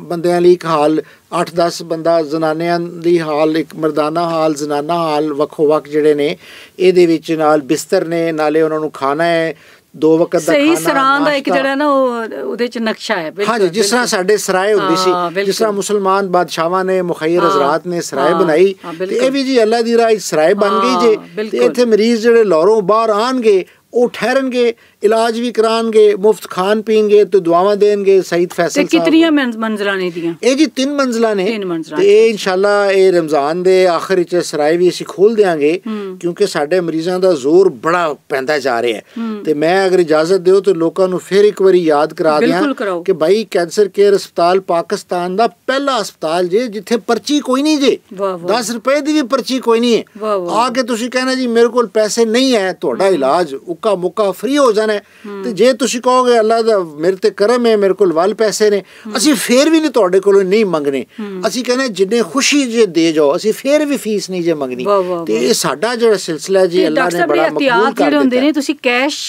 ਬੰਦਿਆਂ ਲਈ ਇੱਕ ਹਾਲ 8-10 ਬੰਦਾ ਜ਼ਨਾਨਿਆਂ ਦੀ ਹਾਲ ਇੱਕ ਮਰਦਾਨਾ ਹਾਲ ਜ਼ਨਾਨਾ ਹਾਲ ਵੱਖੋ ਵੱਖ ਜਿਹੜੇ ਨੇ ਇਹਦੇ ਵਿੱਚ ਨਾਲ ਬਿਸਤਰ ਨੇ ਨਾਲੇ ਉਹਨਾਂ ਨੂੰ ਖਾਣਾ ਹੈ। ਦੋ ਵਕਤ ਦਾ ਸਹੀ ਖਾਣਾ ਸਰਾਂ ਦਾ ਇੱਕ ਨਾਸ਼ਤਾ। ਜਿਹੜਾ ਨਾ ਉਹ ਉਹਦੇ ਚ ਨਕਸ਼ਾ ਹੈ ਬਿਲਕੁਲ, ਹਾਂਜੀ ਜਿਸ ਤਰ੍ਹਾਂ ਬਿਲਕੁਲ। ਸਾਡੇ ਸਰਾਏ ਹੁੰਦੀ ਹਾਂ, ਸੀ ਬਿਲਕੁਲ। ਜਿਸ ਤਰ੍ਹਾਂ ਮੁਸਲਮਾਨ ਬਾਦਸ਼ਾਹਾਂ ਨੇ ਮੁਖੈਰ ਹਾਂ, ਹਜ਼ਰਤ ਨੇ ਸਰਾਏ ਹਾਂ, ਬਣਾਈ ਹਾਂ, ਤੇ ਬਿਲਕੁਲ। ਇਹ ਵੀ ਜੀ ਅੱਲਾ ਦੀ ਰਾਹ ਵਿੱਚ ਸਰਾਏ ਬਣ ਗਈ ਜੇ ਹਾਂ, ਤੇ ਬਿਲਕੁਲ। ਇੱਥੇ ਮਰੀਜ਼ ਜਿਹੜੇ ਲਾਹੌਰੋਂ ਬਾਹਰ ਆਣਗੇ ਉਹ ਠਹਿਰਨਗੇ ਇਲਾਜ ਵੀ ਕਰਾਣਗੇ ਮੁਫਤ ਖਾਣ ਪੀਣਗੇ ਤੇ ਦੁਆਵਾਂ ਦੇਣਗੇ ਸਈਦ ਤੇ ਫੈਸਲ ਸਾਹਿਬ ਕਿਤਨੀਆਂ ਮੰਜ਼- ਮੰਜ਼ਲਾਂ ਨੇ ਦੀਆਂ ਇਹ ਜੀ ਤਿੰਨ ਮੰਜ਼ਲਾਂ ਨੇ ਤਿੰਨ ਮੰਜ਼ਲਾਂ, ਤੇ ਇਹ ਇਨਸ਼ਾਅੱਲਾ ਇਹ ਰਮਜ਼ਾਨ ਦੇ ਆਖਰ ਵਿੱਚ ਸਰਾਏ ਵੀ ਅਸੀਂ ਖੋਲ ਦੇਾਂਗੇ ਕਿਉਂਕਿ ਸਾਡੇ ਮਰੀਜ਼ਾਂ ਦਾ ਜ਼ੋਰ ਬੜਾ ਪੈਂਦਾ ਜਾ ਰਿਹਾ ਹੈ ਤੇ ਮੈਂ ਅਗਰ ਇਜਾਜ਼ਤ ਦਿਓ ਤੇ ਲੋਕਾਂ ਨੂੰ ਫਿਰ ਇੱਕ ਵਾਰੀ ਯਾਦ ਕਰਾ ਦਿਆਂ ਬਿਲਕੁਲ ਕਰਾਓ। ਕਿ ਭਾਈ ਕੈਂਸਰ ਕੇਅਰ ਹਸਪਤਾਲ ਪਾਕਿਸਤਾਨ ਦਾ ਪਹਿਲਾ ਹਸਪਤਾਲ ਜੇ ਜਿੱਥੇ ਪਰਚੀ ਕੋਈ ਨਹੀਂ ਜੇ ਵਾਹ, ਵਾਹ। 10 ਰੁਪਏ ਦੀ ਵੀ ਪਰਚੀ ਕੋਈ ਨਹੀਂ ਵਾਹ, ਹੈ ਵਾਹ। ਆ ਕੇ ਤੁਸੀਂ ਕਹਿਣਾ ਜੀ ਮੇਰੇ ਕੋਲ ਪੈਸੇ ਨਹੀਂ ਹੈ ਤੁਹਾਡਾ ਇਲਾਜ ਉੱਕਾ ਮੁੱਕਾ ਫ੍ਰੀ ਹੋ ਜਾਣਾ ਹੈ। ਤੇ ਜੇ ਤੁਸੀਂ ਕਹੋਗੇ ਅੱਲਾ ਦਾ ਮੇਰੇ ਤੇ ਕਰਮ ਹੈ ਮੇਰੇ ਕੋਲ ਵੱਲ ਪੈਸੇ ਨੇ ਅਸੀਂ ਫੇਰ ਵੀ ਨਹੀਂ ਤੁਹਾਡੇ ਕੋਲੋਂ ਨਹੀਂ ਮੰਗਣੇ ਅਸੀਂ ਕਹਿੰਦੇ ਜਿੰਨੇ ਖੁਸ਼ੀ ਜੇ ਦੇ ਜਾਓ ਅਸੀਂ ਫੇਰ ਵੀ ਫੀਸ ਨਹੀਂ ਜੇ ਮੰਗਣੀ ਤੇ। ਇਹ ਸਾਡਾ ਜਿਹੜਾ ਸਿਲਸਿਲਾ ਜੀ ਅੱਲਾ ਨੇ ਬੜਾ ਮਕਬੂਲ ਕਰ ਹੁੰਦੇ ਨੇ ਤੁਸੀਂ ਕੈਸ਼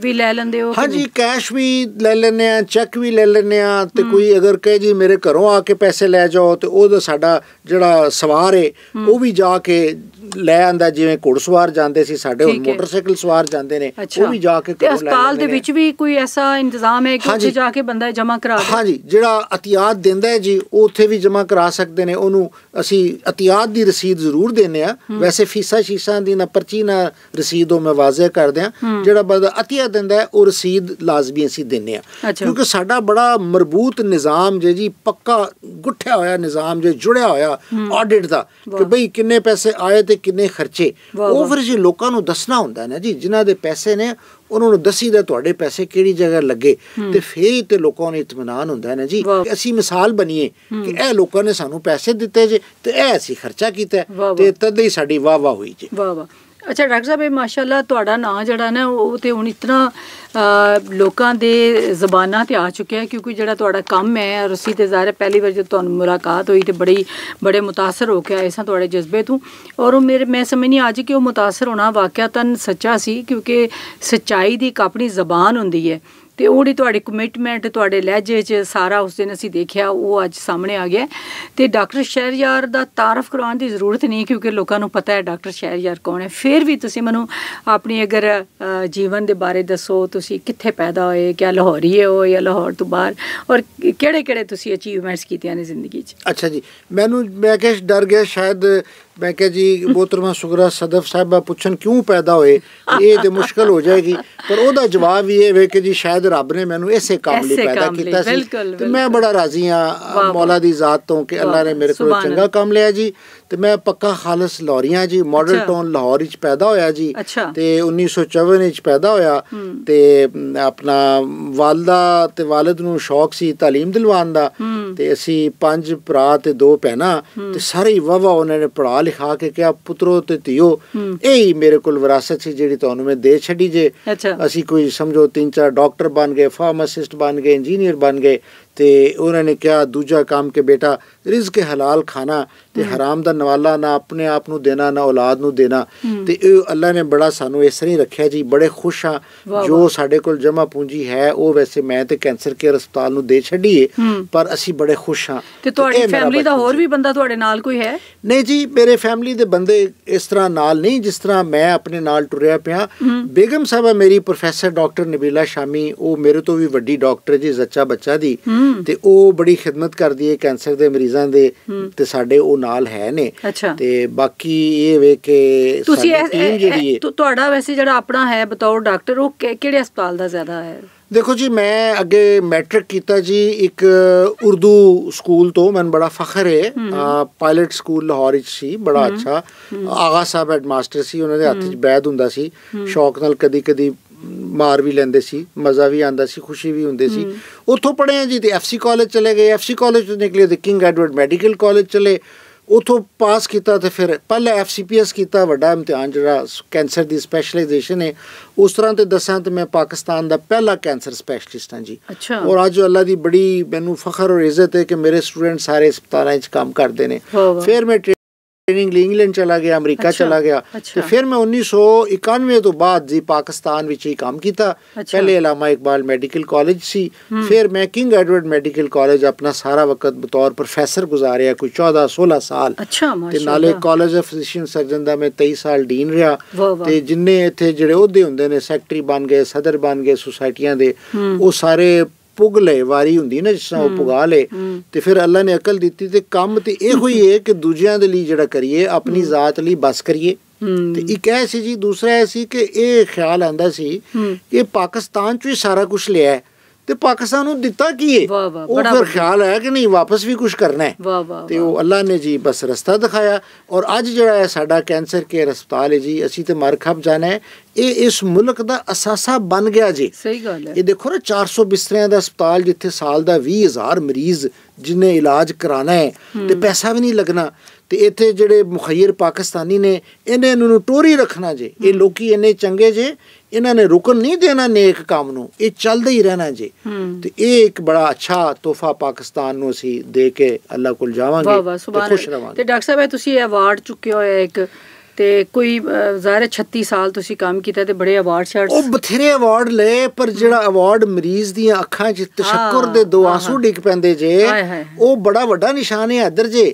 ਵੀ ਲੈ ਲੈਂਦੇ ਹੋ ਹਾਂਜੀ? ਕੈਸ਼ ਵੀ ਲੈ ਲੈਂਦੇ ਆ ਚੈੱਕ ਵੀ ਲੈ ਲੈਂਦੇ ਆ ਤੇ ਕੋਈ ਅਗਰ ਕਹੇ ਜੀ ਮੇਰੇ ਘਰੋਂ ਆ ਕੇ ਪੈਸੇ ਲੈ ਜਾਓ ਤੇ ਉਹਦਾ ਸਾਡਾ ਜਿਹੜਾ ਸਵਾਰ ਹੈ ਉਹ ਵੀ ਜਾ ਕੇ ਲੈ ਆਂਦਾ ਜਿਵੇਂ ਘੋੜਸਵਾਰ ਜਾਂਦੇ ਸੀ ਸਾਡੇ ਹੁਣ। ਮੋਟਰਸਾਈਕਲ ਸਵਾਰ ਜਾਂਦੇ ਨੇ ਉਹ ਵੀ ਜਾ ਕੇ ਲੈ ਹਸਪਤਾਲ ਦੇ। ਵਿੱਚ ਵੀ ਕੋਈ ਐਸਾ ਇੰਤਜ਼ਾਮ ਹੈ ਕਿ ਉੱਥੇ। ਜਾ ਕੇ ਬੰਦਾ ਜਮ੍ਹਾਂ ਕਰਾ ਦੇ? ਹਾਂਜੀ ਜਿਹੜਾ ਅਤਿਆਤ ਦਿੰਦਾ ਹੈ ਜੀ ਉਹ ਉੱਥੇ ਵੀ ਜਮ੍ਹਾਂ ਕਰਾ ਸਕਦੇ ਨੇ। ਉਹਨੂੰ ਅਸੀਂ ਅਤਿਆਤ ਦੀ ਰਸੀਦ ਜ਼ਰੂਰ ਦਿੰਨੇ ਆ ਵੈਸੇ ਫੀਸਾਂ ਸ਼ੀਸਾਂ ਦੀ ਨਾ ਪਰਚੀ ਨਾ ਰਸੀਦ ਉਹ ਮੈਂ ਕਰਦੇ ਆ ਜਿਹੜਾ ਬੰਦਾ ਅਤਿਆਤ ਦਿੰਦਾ ਹੈ ਉਹ ਰਸੀਦ ਲਾਜ਼ਮੀ ਅਸੀਂ ਦਿੰਨੇ ਆ। ਕਿਉਂਕਿ ਸਾਡਾ ਬੜਾ ਮਰਬੂਤ ਨਿਜ਼ਾਮ ਜੇ ਜੀ ਪੱਕਾ ਗੁੱਠਿਆ ਹੋਇਆ ਨਿਜ਼ਾਮ ਜੇ ਜੁੜਿਆ ਹੋਇਆ ਆਡਿਟ ਦਾ ਕਿ ਬਈ ਕਿੰਨੇ ਪੈਸੇ ਆਏ ਤੇ ਕਿੰਨੇ ਖਰਚੇ। ਉਹ। ਫਿਰ ਜੀ ਲੋਕਾਂ ਨੂੰ ਦੱਸਣਾ ਹੁੰਦਾ ਨਾ ਜੀ ਜਿਨ੍ਹਾਂ ਦੇ ਪੈਸੇ ਨੇ ਉਹਨਾਂ ਨੂੰ ਦੱਸੀਦਾ ਤੁਹਾਡੇ ਪੈਸੇ ਕਿਹੜੀ ਜਗ੍ਹਾ ਲੱਗੇ ਤੇ ਫੇਰ ਹੀ ਤੇ ਲੋਕਾਂ ਨੂੰ ਇਤਮਾਨਾਨ ਹੁੰਦਾ ਹੈ ਨਾ ਜੀ ਅਸੀਂ ਮਿਸਾਲ ਬਣੀਏ ਕਿ ਇਹ ਲੋਕਾਂ ਨੇ ਸਾਨੂੰ ਪੈਸੇ ਦਿੱਤੇ ਜੇ ਤੇ ਇਹ ਅਸੀਂ ਖਰਚਾ ਕੀਤਾ ਤੇ ਤਦ ਹੀ ਸਾਡੀ ਵਾਹ ਵਾਹ ਹੋਈ ਜੀ। ਵਾਹ ਵਾਹ। ਅੱਛਾ, ਡਾਕਟਰ ਸਾਹਿਬ, ਇਹ ਮਾਸ਼ਾਅੱਲਾ ਤੁਹਾਡਾ ਨਾਂ ਜਿਹੜਾ ਨਾ, ਉਹ ਤੇ ਹੁਣ ਇਤਨਾ ਲੋਕਾਂ ਦੇ ਜ਼ਬਾਨਾਂ ਤੇ ਆ ਚੁੱਕਿਆ ਕਿਉਂਕਿ ਜਿਹੜਾ ਤੁਹਾਡਾ ਕੰਮ ਹੈ ਔਰ ਅਸੀਂ ਤੇ ਜ਼ਾਹਿਰ ਪਹਿਲੀ ਵਾਰ ਜਦ ਤੁਹਾਨੂੰ ਮੁਲਾਕਾਤ ਹੋਈ ਤੇ ਬੜੀ, ਬੜੇ ਮੁਤਾਸਰ ਹੋ ਕੇ ਆਏ ਸਾਂ ਤੁਹਾਡੇ ਜਜ਼ਬੇ ਤੋਂ। ਔਰ ਉਹ ਮੇਰੇ, ਮੈਂ ਸਮਝ ਨਹੀਂ ਅੱਜ ਕਿ ਉਹ ਮੁਤਾਸਰ ਹੋਣਾ ਵਾਕਿਆ ਵਾਕਿਆਤਨ ਸੱਚਾ ਸੀ, ਕਿਉਂਕਿ ਸੱਚਾਈ ਦੀ ਇੱਕ ਆਪਣੀ ਜ਼ਬਾਨ ਹੁੰਦੀ ਹੈ। ਤੇ ਉਹ ਜਿਹੜੀ ਤੁਹਾਡੀ ਕਮਿਟਮੈਂਟ ਤੁਹਾਡੇ ਲਹਿਜੇ 'ਚ ਸਾਰਾ ਉਸ ਦਿਨ ਅਸੀਂ ਦੇਖਿਆ, ਉਹ ਅੱਜ ਸਾਹਮਣੇ ਆ ਗਿਆ ਹੈ। ਤੇ ਡਾਕਟਰ ਸ਼ਹਿਰਯਾਰ ਦਾ ਤਾਰਫ ਕਰਾਉਣ ਦੀ ਜ਼ਰੂਰਤ ਨਹੀਂ, ਕਿਉਂਕਿ ਲੋਕਾਂ ਨੂੰ ਪਤਾ ਹੈ ਡਾਕਟਰ ਸ਼ਹਿਰਯਾਰ ਕੌਣ ਹੈ ਫਿਰ ਵੀ ਤੁਸੀਂ ਮੈਨੂੰ ਆਪਣੀ ਅਗਰ ਜੀਵਨ ਦੇ ਬਾਰੇ ਦੱਸੋ, ਤੁਸੀਂ ਕਿੱਥੇ ਪੈਦਾ ਹੋਏ, ਕਿਆ ਲਾਹੌਰੀਏ ਹੋ ਜਾਂ ਲਾਹੌਰ ਤੋਂ ਬਾਹਰ, ਔਰ ਕਿਹੜੇ ਕਿਹੜੇ ਤੁਸੀਂ ਅਚੀਵਮੈਂਟਸ ਕੀਤੀਆਂ ਨੇ ਜ਼ਿੰਦਗੀ 'ਚ ਅੱਛਾ ਜੀ, ਮੈਨੂੰ, ਮੈਂ ਕਿਹਾ ਡਰ ਗਿਆ, ਸ਼ਾਇਦ ਮੈਂ ਕਿਹਾ ਜੀ ਮੋਹਤਰਮਾ ਸੁਗਰਾ ਸਦਫ ਸਾਹਿਬਾ ਪੁੱਛਣ ਕਿਉਂ ਪੈਦਾ ਹੋਏ? ਇਹ ਤੇ ਮੁਸ਼ਕਲ ਹੋ ਜਾਏਗੀ। ਪਰ ਉਹਦਾ ਜਵਾਬ ਵੀ ਇਹ ਵੇ ਕਿ ਜੀ ਸ਼ਾਇਦ ਰੱਬ ਨੇ ਮੈਨੂੰ ਇਸੇ ਕੰਮ ਲਈ ਪੈਦਾ ਕੀਤਾ ਸੀ। ਤੇ ਮੈਂ ਬੜਾ ਰਾਜ਼ੀ ਆ ਵਾਹ, ਮੌਲਾ ਦੀ ਜ਼ਾਤ ਤੋਂ ਕਿ ਅੱਲਾ ਨੇ ਮੇਰੇ ਕੋਲ ਚੰਗਾ ਕੰਮ ਲਿਆ ਜੀ। ਤੇ ਮੈਂ ਪੱਕਾ ਖਾਲਸ ਲਾਹੌਰੀਆਂ ਜੀ ਮਾਡਲ। ਟਾਊਨ ਲਾਹੌਰ ਵਿੱਚ ਪੈਦਾ ਹੋਇਆ ਜੀ। ਤੇ 1954 ਵਿੱਚ ਪੈਦਾ ਹੋਇਆ। ਤੇ ਆਪਣਾ ਵਾਲਦਾ ਤੇ ਵਾਲਿਦ ਨੂੰ ਸ਼ੌਕ ਸੀ ਤਾਲੀਮ ਦਿਲਵਾਉਣ ਦਾ। ਤੇ ਅਸੀਂ ਪੰਜ ਭਰਾ ਤੇ ਦੋ ਭੈਣਾਂ। ਤੇ ਸਾਰੇ ਵਾਵਾ ਉਹਨਾਂ ਨੇ ਪੜਾ ਲਿਖਾ ਕੇ ਕਿਹਾ ਪੁੱਤਰੋ ਤੇ ਧੀਓ ਇਹ ਹੀ ਮੇਰੇ ਕੋਲ ਵਿਰਾਸਤ ਸੀ ਜਿਹੜੀ ਤੁਹਾਨੂੰ ਮੈਂ ਦੇ ਛੱਡੀ ਜੇ। ਅਸੀਂ ਕੋਈ ਸਮਝੋ ਤਿੰਨ ਚਾਰ ਡਾਕਟਰ ਬਣ ਗਏ ਫਾਰਮਾਸਿਸਟ ਬਣ ਗਏ ਇੰਜੀਨੀਅਰ ਬਣ ਗਏ। ਤੇ ਉਹਨਾਂ ਨੇ ਕਿਹਾ ਦੂਜਾ ਕੰਮ ਕਿ ਬੇਟਾ ਰਿਜ਼ਕ ਹਲਾਲ ਖਾਣਾ ਤੇ ਹਰਾਮ ਦਾ ਨਵਾਲਾ ਨਾ ਆਪਣੇ ਆਪ ਨੂੰ ਦੇਣਾ ਨਾ ਔਲਾਦ ਨੂੰ ਦੇਣਾ। ਤੇ ਇਹ ਅੱਲਾ ਨੇ ਬੜਾ ਸਾਨੂੰ ਇਸ ਤਰ੍ਹਾਂ ਹੀ ਰੱਖਿਆ ਜੀ ਬੜੇ ਖੁਸ਼ ਵਾਹ, ਜੋ ਸਾਡੇ ਕੋਲ ਜਮਾ ਪੂੰਜੀ ਹੈ ਉਹ ਵੈਸੇ ਮੈਂ ਤੇ ਕੈਂਸਰ ਕੇਅਰ ਹਸਪਤਾਲ ਨੂੰ ਦੇ ਛੱਡੀਏ। ਪਰ ਅਸੀਂ ਬੜੇ ਖੁਸ਼ ਹਾਂ। ਤੇ ਤੁਹਾਡੀ ਫੈਮਿਲੀ ਦਾ ਹੋਰ। ਵੀ ਬੰਦਾ ਤੁਹਾਡੇ ਨਾਲ ਕੋਈ ਹੈ? ਨਹੀਂ ਜੀ ਮੇਰੇ ਫੈਮਿਲੀ ਦੇ ਬੰਦੇ ਇਸ ਤਰ੍ਹਾਂ ਨਾਲ ਨਹੀਂ ਜਿਸ ਤਰ੍ਹਾਂ ਮੈਂ ਆਪਣੇ ਨਾਲ ਟੁਰਿਆ ਪਿਆ। ਬੇਗਮ ਸਾਹਿਬਾ ਮੇਰੀ ਪ੍ਰੋਫੈਸਰ ਡਾਕਟਰ ਨਬੀਲਾ ਸ਼ਾਮੀ ਉਹ ਮੇਰੇ ਤੋਂ ਵੀ ਵੱਡੀ ਡਾਕਟਰ ਜੀ ਜ਼ੱਚਾ ਬੱਚਾ ਦੀ ਤੇ ਉਹ ਬੜੀ ਖਿਦਮਤ ਕਰਦੀ ਹੈ ਕੈਂਸਰ ਦੇ ਮਰੀਜ਼ਾਂ ਦੇ ਤੇ ਸਾਡੇ ਉਹ ਨਾਲ ਹੈ ਨੇ। ਤੇ ਬਾਕੀ ਇਹ ਵੇ ਕਿ ਤੁਸੀਂ ਟੀਮ ਜਿਹੜੀ ਹੈ ਤੁਹਾਡਾ ਵੈਸੇ ਜਿਹੜਾ ਆਪਣਾ ਹੈ ਬਤੌਰ ਡਾਕਟਰ ਉਹ ਕਿਹੜੇ ਹਸਪਤਾਲ ਦਾ ਜ਼ਿਆਦਾ ਹੈ? ਦੇਖੋ ਜੀ ਮੈਂ ਅੱਗੇ ਮੈਟ੍ਰਿਕ ਕੀਤਾ ਜੀ ਇੱਕ ਉਰਦੂ ਸਕੂਲ ਤੋਂ ਮੈਨੂੰ ਬੜਾ ਫਖਰ ਹੈ। ਪਾਇਲਟ ਸਕੂਲ ਲਾਹੌਰ ਵਿੱਚ ਸੀ ਬੜਾ ਅੱਛਾ। ਆਗਾ ਸਾਹਿਬ ਹੈਡਮਾਸਟਰ ਸੀ ਉਹਨਾਂ ਦੇ ਹੱਥ 'ਚ ਬੈਦ ਹੁੰਦਾ ਸੀ। ਸ਼ੌਕ ਨਾਲ ਕਦੀ ਕਦੀ ਮਾਰ ਵੀ ਲੈਂਦੇ ਸੀ ਮਜ਼ਾ ਵੀ ਆਂਦਾ ਸੀ ਖੁਸ਼ੀ ਵੀ ਹੁੰਦੀ ਸੀ। ਉੱਥੋਂ ਪੜ੍ਹੇ ਜੀ ਤੇ ਐਫਸੀ ਕਾਲਜ ਚਲੇ ਗਏ। ਐਫਸੀ ਕਾਲਜ ਤੋਂ ਨਿਕਲੇ ਤੇ ਕਿੰਗ ਐਡਵਰਡ ਮੈਡੀਕਲ ਕਾਲਜ ਚਲੇ। ਉਥੋਂ ਪਾਸ ਕੀਤਾ ਤੇ ਫਿਰ ਪਹਿਲਾਂ ਐਫਸੀਪੀਐਸ ਕੀਤਾ ਵੱਡਾ ਇਮਤਿਹਾਨ ਜਿਹੜਾ ਕੈਂਸਰ ਦੀ ਸਪੈਸ਼ਲਾਈਜੇਸ਼ਨ ਹੈ ਉਸ ਤਰ੍ਹਾਂ ਤੇ ਦੱਸਾਂ ਤੇ ਮੈਂ ਪਾਕਿਸਤਾਨ ਦਾ ਪਹਿਲਾ ਕੈਂਸਰ ਸਪੈਸ਼ਲਿਸਟ ਹਾਂ ਜੀ। ਅੱਛਾ। ਔਰ ਅੱਜ ਅੱਲਾ ਦੀ ਬੜੀ ਮੈਨੂੰ ਫਖਰ ਔਰ ਇੱਜ਼ਤ ਹੈ ਕਿ ਮੇਰੇ ਸਟੂਡੈਂਟ ਸਾਰੇ ਹਸਪਤਾਲਾਂ 'ਚ ਕੰਮ ਕਰਦੇ ਨੇ। ਫਿਰ ਮੈਂ ਟ੍ਰੇਨਿੰਗ ਲਈ ਇੰਗਲੈਂਡ ਚਲਾ ਗਿਆ ਅਮਰੀਕਾ ਚਲਾ ਗਿਆ। ਤੇ ਫਿਰ ਮੈਂ 1991 ਤੋਂ ਬਾਅਦ ਜੀ ਪਾਕਿਸਤਾਨ ਵਿੱਚ ਹੀ ਕੰਮ ਕੀਤਾ। ਪਹਿਲੇ ਅਲਾਮਾ ਇਕਬਾਲ ਮੈਡੀਕਲ ਕਾਲਜ ਸੀ। ਫਿਰ ਮੈਂ ਕਿੰਗ ਐਡਵਰਡ ਮੈਡੀਕਲ ਕਾਲਜ ਆਪਣਾ ਸਾਰਾ ਵਕਤ ਬਤੌਰ ਪ੍ਰੋਫੈਸਰ ਗੁਜ਼ਾਰਿਆ ਕੋਈ 14 16 ਸਾਲ। ਤੇ ਨਾਲੇ ਕਾਲਜ ਆਫ ਫਿਜ਼ੀਸ਼ੀਅਨ ਸਰਜਨ ਦਾ ਮੈਂ 23 ਸਾਲ ਡੀਨ ਰਿਹਾ। ਤੇ ਜਿੰਨੇ ਇੱਥੇ ਜਿਹੜੇ ਅਹੁਦੇ ਹੁੰਦੇ ਨੇ ਸੈਕਟਰੀ ਬਣ ਗਏ ਸਦਰ ਬਣ ਗਏ ਸੁਸਾਇਟੀਆਂ ਦੇ ਉਹ ਸਾਰੇ ਪੁਗ ਲਏ ਵਾਰੀ ਹੁੰਦੀ ਨਾ ਜਿਸ ਤਰ੍ਹਾਂ ਉਹ ਪੁਗਾ ਲਏ ਤੇ ਫਿਰ ਅੱਲਾ ਨੇ ਅਕਲ ਦਿੱਤੀ ਤੇ ਕੰਮ ਤੇ ਇਹੋ ਹੀ ਹੈ ਕਿ ਦੂਜਿਆਂ ਦੇ ਲਈ ਜਿਹੜਾ ਕਰੀਏ ਆਪਣੀ ਜ਼ਾਤ ਲਈ ਬਸ ਕਰੀਏ। ਹੂੰ। ਤੇ ਇੱਕ ਇਹ ਸੀ ਜੀ ਦੂਸਰਾ ਇਹ ਸੀ ਕਿ ਇਹ ਖਿਆਲ ਆਂਦਾ ਸੀ ਹੂੰ। ਕਿ ਪਾਕਿਸਤਾਨ ਚ ਵੀ ਸਾਰਾ ਕੁਝ ਲਿਆ ਹੈ। ਤੇ ਪਾਕਿਸਤਾਨ ਨੂੰ ਦਿੱਤਾ ਕੀ ਹੈ ਉਹ ਫਿਰ। ਖਿਆਲ ਆਇਆ ਕਿ ਨਹੀਂ ਵਾਪਸ ਵੀ ਕੁਝ ਕਰਨਾ ਹੈ। ਤੇ। ਉਹ ਅੱਲਾ ਨੇ ਜੀ ਬਸ ਰਸਤਾ ਦਿਖਾਇਆ। ਔਰ ਅੱਜ ਜਿਹੜਾ ਹੈ ਸਾਡਾ ਕੈਂਸਰ ਕੇਅਰ ਹਸਪਤਾਲ ਹੈ ਜੀ ਅਸੀਂ ਤੇ ਮਰਖਬ ਜਾਣਾ ਹੈ। ਇਹ ਇਸ ਮੁਲਕ ਦਾ ਅਸਾਸਾ ਬਣ ਗਿਆ ਜੀ। ਸਹੀ ਗੱਲ ਹੈ। ਇਹ ਦੇਖੋ ਨਾ 400 ਬਿਸਤਰਿਆਂ ਦਾ ਹਸਪਤਾਲ ਜਿੱਥੇ ਸਾਲ ਦਾ 20000 ਮਰੀਜ਼ ਜਿਨੇ ਇਲਾਜ ਕਰਾਣਾ ਹੈ ਤੇ ਪੈਸਾ ਵੀ ਨਹੀਂ ਲੱਗਣਾ। ਤੇ ਇੱਥੇ ਜਿਹੜੇ ਮੁਖੱਇਰ ਪਾਕਿਸਤਾਨੀ ਨੇ ਇਹਨੇ ਇਹਨਾਂ ਨੂੰ ਟੋਰੀ ਰੱਖਣਾ ਜੇ। ਇਹ ਲੋਕੀ ਇੰਨੇ ਚੰਗੇ ਜੇ ਇਹਨਾਂ ਨੇ ਰੁਕਣ ਨਹੀਂ ਦੇਣਾ ਨੇਕ ਕੰਮ ਨੂੰ ਇਹ ਚੱਲਦਾ ਹੀ ਰਹਿਣਾ ਜੇ। ਤੇ ਇਹ ਇੱਕ ਬੜਾ ਅੱਛਾ ਤੋਹਫਾ ਪਾਕਿਸਤਾਨ ਨੂੰ ਅਸੀਂ ਦੇ ਕੇ ਅੱਲਾ ਕੋਲ ਜਾਵਾਂਗੇ ਤੇ ਖੁਸ਼ ਅੱਲਾਹ। ਰਵਾਂਗੇ। ਤੇ ਡਾਕਟਰ ਸਾਹਿਬ ਤੁਸੀਂ ਇਹ ਅਵਾਰਡ ਚੁੱਕਿਆ ਹੋਇਆ ਇੱਕ ਤੇ ਕੋਈ ਜ਼ਾਹਿਰ ਹੈ 36 ਸਾਲ ਤੁਸੀਂ ਕੰਮ ਕੀਤਾ ਤੇ ਬੜੇ ਅਵਾਰਡ ਉਹ ਸ਼ਾਰਟਸ ਬਥੇਰੇ ਅਵਾਰਡ ਲਏ ਪਰ ਜਿਹੜਾ ਅਵਾਰਡ ਮਰੀਜ਼ ਦੀਆਂ ਅੱਖਾਂ 'ਚ ਤਸ਼ੱਕੁਰ ਦੇ ਦੋ ਆਂਸੂ। ਡਿੱਗ ਪੈਂਦੇ ਜੇ। ਉਹ ਬੜਾ ਵੱਡਾ ਨਿਸ਼ਾਨ ਹੈ ਇੱਧਰ ਜੇ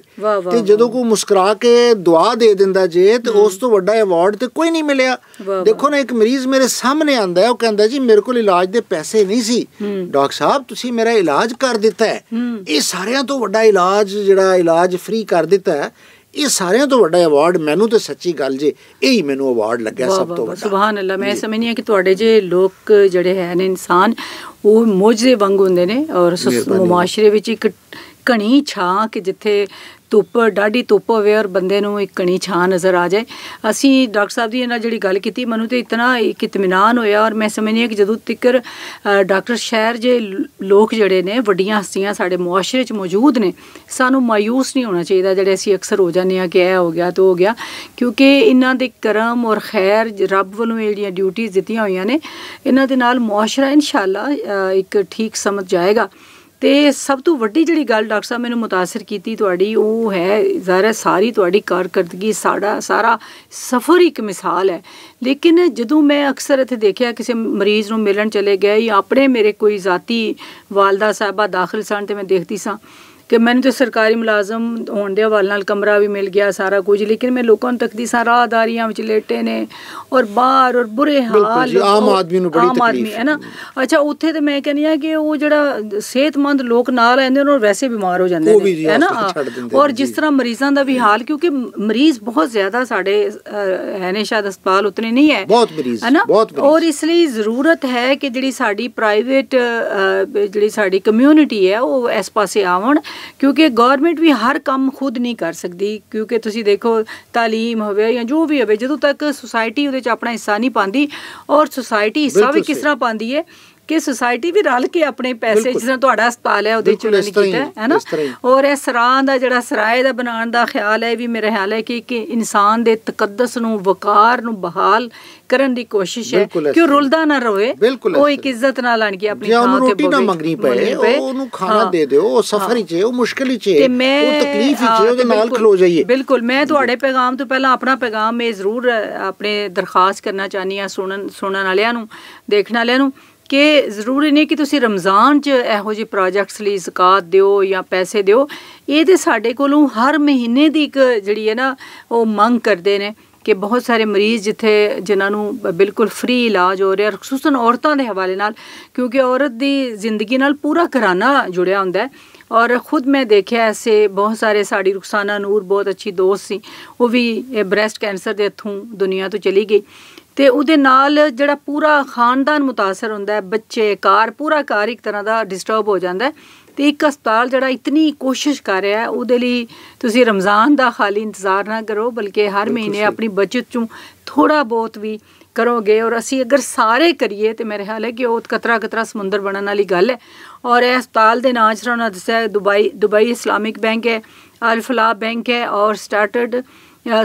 ਤੇ ਜਦੋਂ ਕੋਈ ਮੁਸਕਰਾ ਕੇ ਦੁਆ ਦੇ ਦਿੰਦਾ ਜੇ ਤੇ ਉਸ ਤੋਂ ਵੱਡਾ ਅਵਾਰਡ ਤੇ ਕੋਈ ਨਹੀਂ ਮਿਲਿਆ ਦੇਖੋ ਨਾ ਇੱਕ ਮਰੀਜ਼ ਮੇਰੇ ਸਾਹਮਣੇ ਆਂਦਾ ਹੈ ਉਹ ਕਹਿੰਦਾ ਜੀ ਮੇਰੇ ਕੋਲ ਇਲਾਜ ਦੇ ਪੈਸੇ ਨਹੀਂ ਸੀ। ਡਾਕਟਰ ਸਾਹਿਬ ਤੁਸੀਂ ਮੇਰਾ ਇਲਾਜ ਕਰ ਦਿੱਤਾ ਹੂੰ। ਇਹ ਸਾਰਿਆਂ ਤੋਂ ਵੱਡਾ ਇਲਾਜ ਜਿਹੜਾ ਇਲਾਜ ਫ੍ਰੀ ਕਰ ਦਿੱਤਾ ਹੈ ਇਹ ਸਾਰਿਆਂ ਤੋਂ ਵੱਡਾ ਅਵਾਰਡ ਮੈਨੂੰ ਤੇ ਸੱਚੀ ਗੱਲ ਜੇ ਇਹ ਹੀ ਮੈਨੂੰ ਅਵਾਰਡ ਲੱਗਿਆ ਸਭ ਤੋਂ ਵੱਡਾ। ਸੁਭਾਨ ਅੱਲਾ ਮੈਂ ਸਮਝਨੀ ਆ ਕਿ ਤੁਹਾਡੇ ਜੇ ਲੋਕ ਜਿਹੜੇ ਹੈ ਨੇ ਇਨਸਾਨ ਉਹ ਮੋਜੇ ਵਾਂਗ ਹੁੰਦੇ ਨੇ ਔਰ। ਮੁਆਸ਼ਰੇ ਵਿੱਚ ਇੱਕ ਘਣੀ ਛਾਂ ਕਿ ਜਿੱਥੇ ਧੁੱਪ, ਡਾਢੀ ਧੁੱਪ ਹੋਵੇ ਔਰ ਬੰਦੇ ਨੂੰ ਇੱਕ ਘਣੀ ਛਾਂ ਨਜ਼ਰ ਆ ਜਾਏ। ਅਸੀਂ ਡਾਕਟਰ ਸਾਹਿਬ ਦੀ ਇਹਨਾਂ ਜਿਹੜੀ ਗੱਲ ਕੀਤੀ, ਮੈਨੂੰ ਤੇ ਇਤਨਾ ਇੱਕ ਇਤਮਨਾਨ ਹੋਇਆ ਔਰ ਮੈਂ ਸਮਝਨੀ ਆ ਕਿ ਜਦੋਂ ਤੱਕਰ ਡਾਕਟਰ ਸ਼ਹਿਰ ਜੇ ਲੋਕ ਜਿਹੜੇ ਨੇ, ਵੱਡੀਆਂ ਹਸਤੀਆਂ ਸਾਡੇ ਮੁਆਸ਼ਰੇ 'ਚ ਮੌਜੂਦ ਨੇ, ਸਾਨੂੰ ਮਾਯੂਸ ਨਹੀਂ ਹੋਣਾ ਚਾਹੀਦਾ ਜਿਹੜੇ ਅਸੀਂ ਅਕਸਰ ਹੋ ਜਾਂਦੇ ਆ ਕਿ ਇਹ ਹੋ ਗਿਆ, ਤੇ ਹੋ ਗਿਆ। ਕਿਉਂਕਿ ਇਹਨਾਂ ਦੇ ਕਰਮ ਔਰ ਖੈਰ ਰੱਬ ਵੱਲੋਂ ਇਹ ਜਿਹੜੀਆਂ ਡਿਊਟੀਆਂ ਦਿੱਤੀਆਂ ਹੋਈਆਂ ਨੇ, ਇਹਨਾਂ ਦੇ ਨਾਲ ਮੁਆਸ਼ਰਾ ਇਨਸ਼ਾਅੱਲਾ ਇੱਕ ਠੀਕ ਸਮਝ ਜਾਏਗਾ। ਤੇ ਸਭ ਤੋਂ ਵੱਡੀ ਜਿਹੜੀ ਗੱਲ ਡਾਕਟਰ ਸਾਹਿਬ ਮੈਨੂੰ ਮੁਤਾਸਰ ਕੀਤੀ ਤੁਹਾਡੀ, ਉਹ ਹੈ ਜ਼ਾਰਾ ਸਾਰੀ ਤੁਹਾਡੀ ਕਾਰਕਰਦਗੀ, ਸਾਡਾ, ਸਾਰਾ ਸਫ਼ਰ ਇੱਕ ਮਿਸਾਲ ਹੈ। ਲੇਕਿਨ ਜਦੋਂ ਮੈਂ ਅਕਸਰ ਇੱਥੇ ਦੇਖਿਆ ਕਿਸੇ ਮਰੀਜ਼ ਨੂੰ ਮਿਲਣ ਚਲੇ ਗਏ ਜਾਂ ਆਪਣੇ ਮੇਰੇ ਕੋਈ ਜ਼ਾਤੀ ਵਾਲਦਾ ਸਾਹਿਬਾ ਦਾਖਲ ਸਨ ਤੇ ਮੈਂ ਦੇਖਦੀ ਸਾਂ ਕਿ ਮੈਨੂੰ ਤੇ ਸਰਕਾਰੀ ਮੁਲਾਜ਼ਮ ਹੋਣ ਦੇ ਹਵਾਲੇ ਨਾਲ ਕਮਰਾ ਵੀ ਮਿਲ ਗਿਆ ਸਾਰਾ ਕੁਝ ਲੇਕਿਨ ਮੈਂ ਲੋਕਾਂ ਨੂੰ ਤੱਕਦੀ ਸਾਂ ਰਾਹਦਾਰੀਆਂ ਵਿੱਚ ਲੇਟੇ ਨੇ ਔਰ ਬਾਹਰ ਔਰ ਬੁਰੇ ਹਾਲ ਆਮ ਆਦਮੀ ਨੂੰ ਬੜੀ ਆਮ ਆਦਮੀ ਤਕਲੀਫ ਹੈ ਨਾ? ਅੱਛਾ ਉੱਥੇ ਤੇ ਮੈਂ ਕਹਿੰਦੀ ਆ ਕਿ ਉਹ ਜਿਹੜਾ ਸਿਹਤਮੰਦ ਲੋਕ ਨਾਲ ਆਉਂਦੇ ਨੇ ਉਹ ਵੈਸੇ ਬਿਮਾਰ ਹੋ ਜਾਂਦੇ ਜੀ ਹੈ ਨਾ? ਔਰ ਨੇ, ਜਿਸ। ਤਰ੍ਹਾਂ ਮਰੀਜ਼ਾਂ ਦਾ ਵੀ ਹਾਲ ਕਿਉਂਕਿ ਮਰੀਜ਼ ਬਹੁਤ ਜ਼ਿਆਦਾ ਸਾਡੇ ਹੈ ਨੇ ਸ਼ਾਇਦ ਹਸਪਤਾਲ ਉਤਨੇ ਨਹੀਂ ਹੈ ਬਹੁਤ ਮਰੀਜ਼, ਹੈ ਨਾ। ਔਰ ਇਸ ਲਈ ਜ਼ਰੂਰਤ ਹੈ ਕਿ ਜਿਹੜੀ ਸਾਡੀ ਪ੍ਰਾਈਵੇਟ ਜਿਹੜੀ ਸਾਡੀ ਕਮਿਊਨਿਟੀ ਹੈ ਉਹ ਇਸ ਪਾਸੇ ਆਵਣ ਕਿਉਂਕਿ ਗਵਰਨਮੈਂਟ ਵੀ ਹਰ ਕੰਮ ਖੁਦ ਨਹੀਂ ਕਰ ਸਕਦੀ ਕਿਉਂਕਿ ਤੁਸੀਂ ਦੇਖੋ ਤਾਲੀਮ ਹੋਵੇ ਜਾਂ ਜੋ ਵੀ ਹੋਵੇ ਜਦੋਂ ਤੱਕ ਸੁਸਾਇਟੀ ਉਹਦੇ ਚ ਆਪਣਾ ਹਿੱਸਾ ਨਹੀਂ ਪਾਉਂਦੀ ਔਰ ਸੁਸਾਇਟੀ ਹਿੱਸਾ ਵੀ ਕਿਸ। ਤਰ੍ਹਾਂ ਪਾਉਂਦੀ ਹੈ ਕਿ ਸੁਸਾਇਟੀ ਵੀ ਰਲ ਕੇ ਆਪਣੇ ਪੈਸੇ। ਜਿਸ ਤਰ੍ਹਾਂ ਤੁਹਾਡਾ ਹਸਪਤਾਲ ਹੈ ਉਹਦੇ ਚ ਉਹਨਾਂ ਨੇ ਕੀਤਾ ਹੈ ਨਾ। ਔਰ ਇਹ ਸਰਾਂ ਦਾ ਜਿਹੜਾ ਸਰਾਏ ਦਾ ਬਣਾਉਣ ਦਾ ਖਿਆਲ ਹੈ ਵੀ ਮੇਰੇ ਖਿਆਲ ਹੈ ਕਿ ਕਿ ਇਨਸਾਨ ਦੇ ਤਕੱਦਸ ਨੂੰ ਵਕਾਰ ਨੂੰ ਬਹਾਲ ਕਰਨ ਦੀ ਕੋਸ਼ਿਸ਼ ਹੈ ਕਿ ਉਹ। ਰੁਲਦਾ ਨਾ ਰਵੇ ਉਹ ਇੱਕ। ਇੱਜ਼ਤ ਨਾਲ ਆਣ ਕੇ ਆਪਣੀ ਥਾਂ ਤੇ ਰੋਟੀ ਨਾ ਮੰਗਣੀ ਪਏ ਉਹਨੂੰ ਖਾਣਾ। ਦੇ ਦਿਓ ਉਹ ਸਫਰ ਹਾਂ। ਵਿੱਚ ਉਹ ਮੁਸ਼ਕਲ ਵਿੱਚ ਤੇ ਮੈਂ ਉਹ ਤਕਲੀਫ ਵਿੱਚ ਉਹਦੇ ਨਾਲ ਖਲੋ ਜਾਈਏ ਬਿਲਕੁਲ ਮੈਂ ਤੁਹਾਡੇ ਪੈਗਾਮ ਤੋਂ ਪਹਿਲਾਂ ਆਪਣਾ ਪੈਗਾਮ ਇਹ ਜ਼ਰੂਰ ਆਪਣੇ ਦਰਖਾਸਤ ਕਰਨਾ ਚਾਹਨੀ ਆ ਸੁਣਨ ਸੁਣਨ ਵਾਲਿਆਂ ਨੂੰ ਦੇਖਣ ਵਾਲਿਆਂ ਨੂੰ ਕਿ ਜ਼ਰੂਰੀ ਨਹੀਂ ਕਿ ਤੁਸੀਂ ਰਮਜ਼ਾਨ 'ਚ ਇਹੋ ਜਿਹੇ ਪ੍ਰੋਜੈਕਟਸ ਲਈ ਜ਼ਕਾਤ ਦਿਓ ਜਾਂ ਪੈਸੇ ਦਿਓ। ਇਹ ਤੇ ਸਾਡੇ ਕੋਲੋਂ ਹਰ ਮਹੀਨੇ ਦੀ ਇੱਕ ਜਿਹੜੀ ਹੈ ਨਾ, ਉਹ ਮੰਗ ਕਰਦੇ ਨੇ ਕਿ ਬਹੁਤ ਸਾਰੇ ਮਰੀਜ਼ ਜਿੱਥੇ ਜਿਨ੍ਹਾਂ ਨੂੰ ਬਿਲਕੁਲ ਫ੍ਰੀ ਇਲਾਜ ਹੋ ਰਿਹਾ, ਖਸੂਸਨ ਔਰਤਾਂ ਦੇ ਹਵਾਲੇ ਨਾਲ, ਕਿਉਂਕਿ ਔਰਤ ਦੀ ਜ਼ਿੰਦਗੀ ਨਾਲ ਪੂਰਾ ਘਰਾਨਾ ਜੁੜਿਆ ਹੁੰਦਾ ਹੈ। ਔਰ ਖੁਦ ਮੈਂ ਦੇਖਿਆ ਐਸੇ ਬਹੁਤ ਸਾਰੇ, ਸਾਡੀ ਰੁਖਸਾਨਾ ਨੂਰ ਬਹੁਤ ਅੱਛੀ ਦੋਸਤ ਸੀ, ਉਹ ਵੀ ਬ੍ਰੈਸਟ ਕੈਂਸਰ ਦੇ ਹੱਥੋਂ ਦੁਨੀਆ ਤੋਂ ਚਲੀ ਗਈ। ਤੇ ਉਹਦੇ ਨਾਲ ਜਿਹੜਾ ਪੂਰਾ ਖਾਨਦਾਨ ਮੁਤਾਸਰ ਹੁੰਦਾ ਹੈ ਬੱਚੇ ਘਰ ਪੂਰਾ ਘਰ ਇੱਕ ਤਰ੍ਹਾਂ ਦਾ ਡਿਸਟਰਬ ਹੋ ਜਾਂਦਾ ਹੈ ਤੇ ਇੱਕ ਹਸਪਤਾਲ ਜਿਹੜਾ ਇਤਨੀ ਕੋਸ਼ਿਸ਼ ਕਰ ਰਿਹਾ ਹੈ ਉਹਦੇ ਲਈ ਤੁਸੀਂ ਰਮਜ਼ਾਨ ਦਾ ਖਾਲੀ ਇੰਤਜ਼ਾਰ ਨਾ ਕਰੋ ਬਲਕਿ ਹਰ ਮਹੀਨੇ। ਆਪਣੀ ਬਚਤ ਚੋਂ ਥੋੜਾ ਬਹੁਤ ਵੀ ਕਰੋਗੇ ਔਰ ਅਸੀਂ ਅਗਰ ਸਾਰੇ ਕਰੀਏ ਤੇ ਮੇਰੇ ਖਿਆਲ ਹੈ ਕਿ ਉਹ ਕਤਰਾ ਕਤਰਾ ਸਮੁੰਦਰ ਬਣਨ ਵਾਲੀ ਗੱਲ ਹੈ ਔਰ ਇਹ ਹਸਪਤਾਲ ਦੇ ਨਾਂ ਜਿਹੜਾ ਉਹਨਾਂ ਦੱਸਿਆ ਦੁਬਈ ਦੁਬਈ ਇਸਲਾਮਿਕ ਬੈਂਕ ਹੈ ਅਲ ਫਲਾਹ ਬੈਂਕ ਹੈ ਔਰ started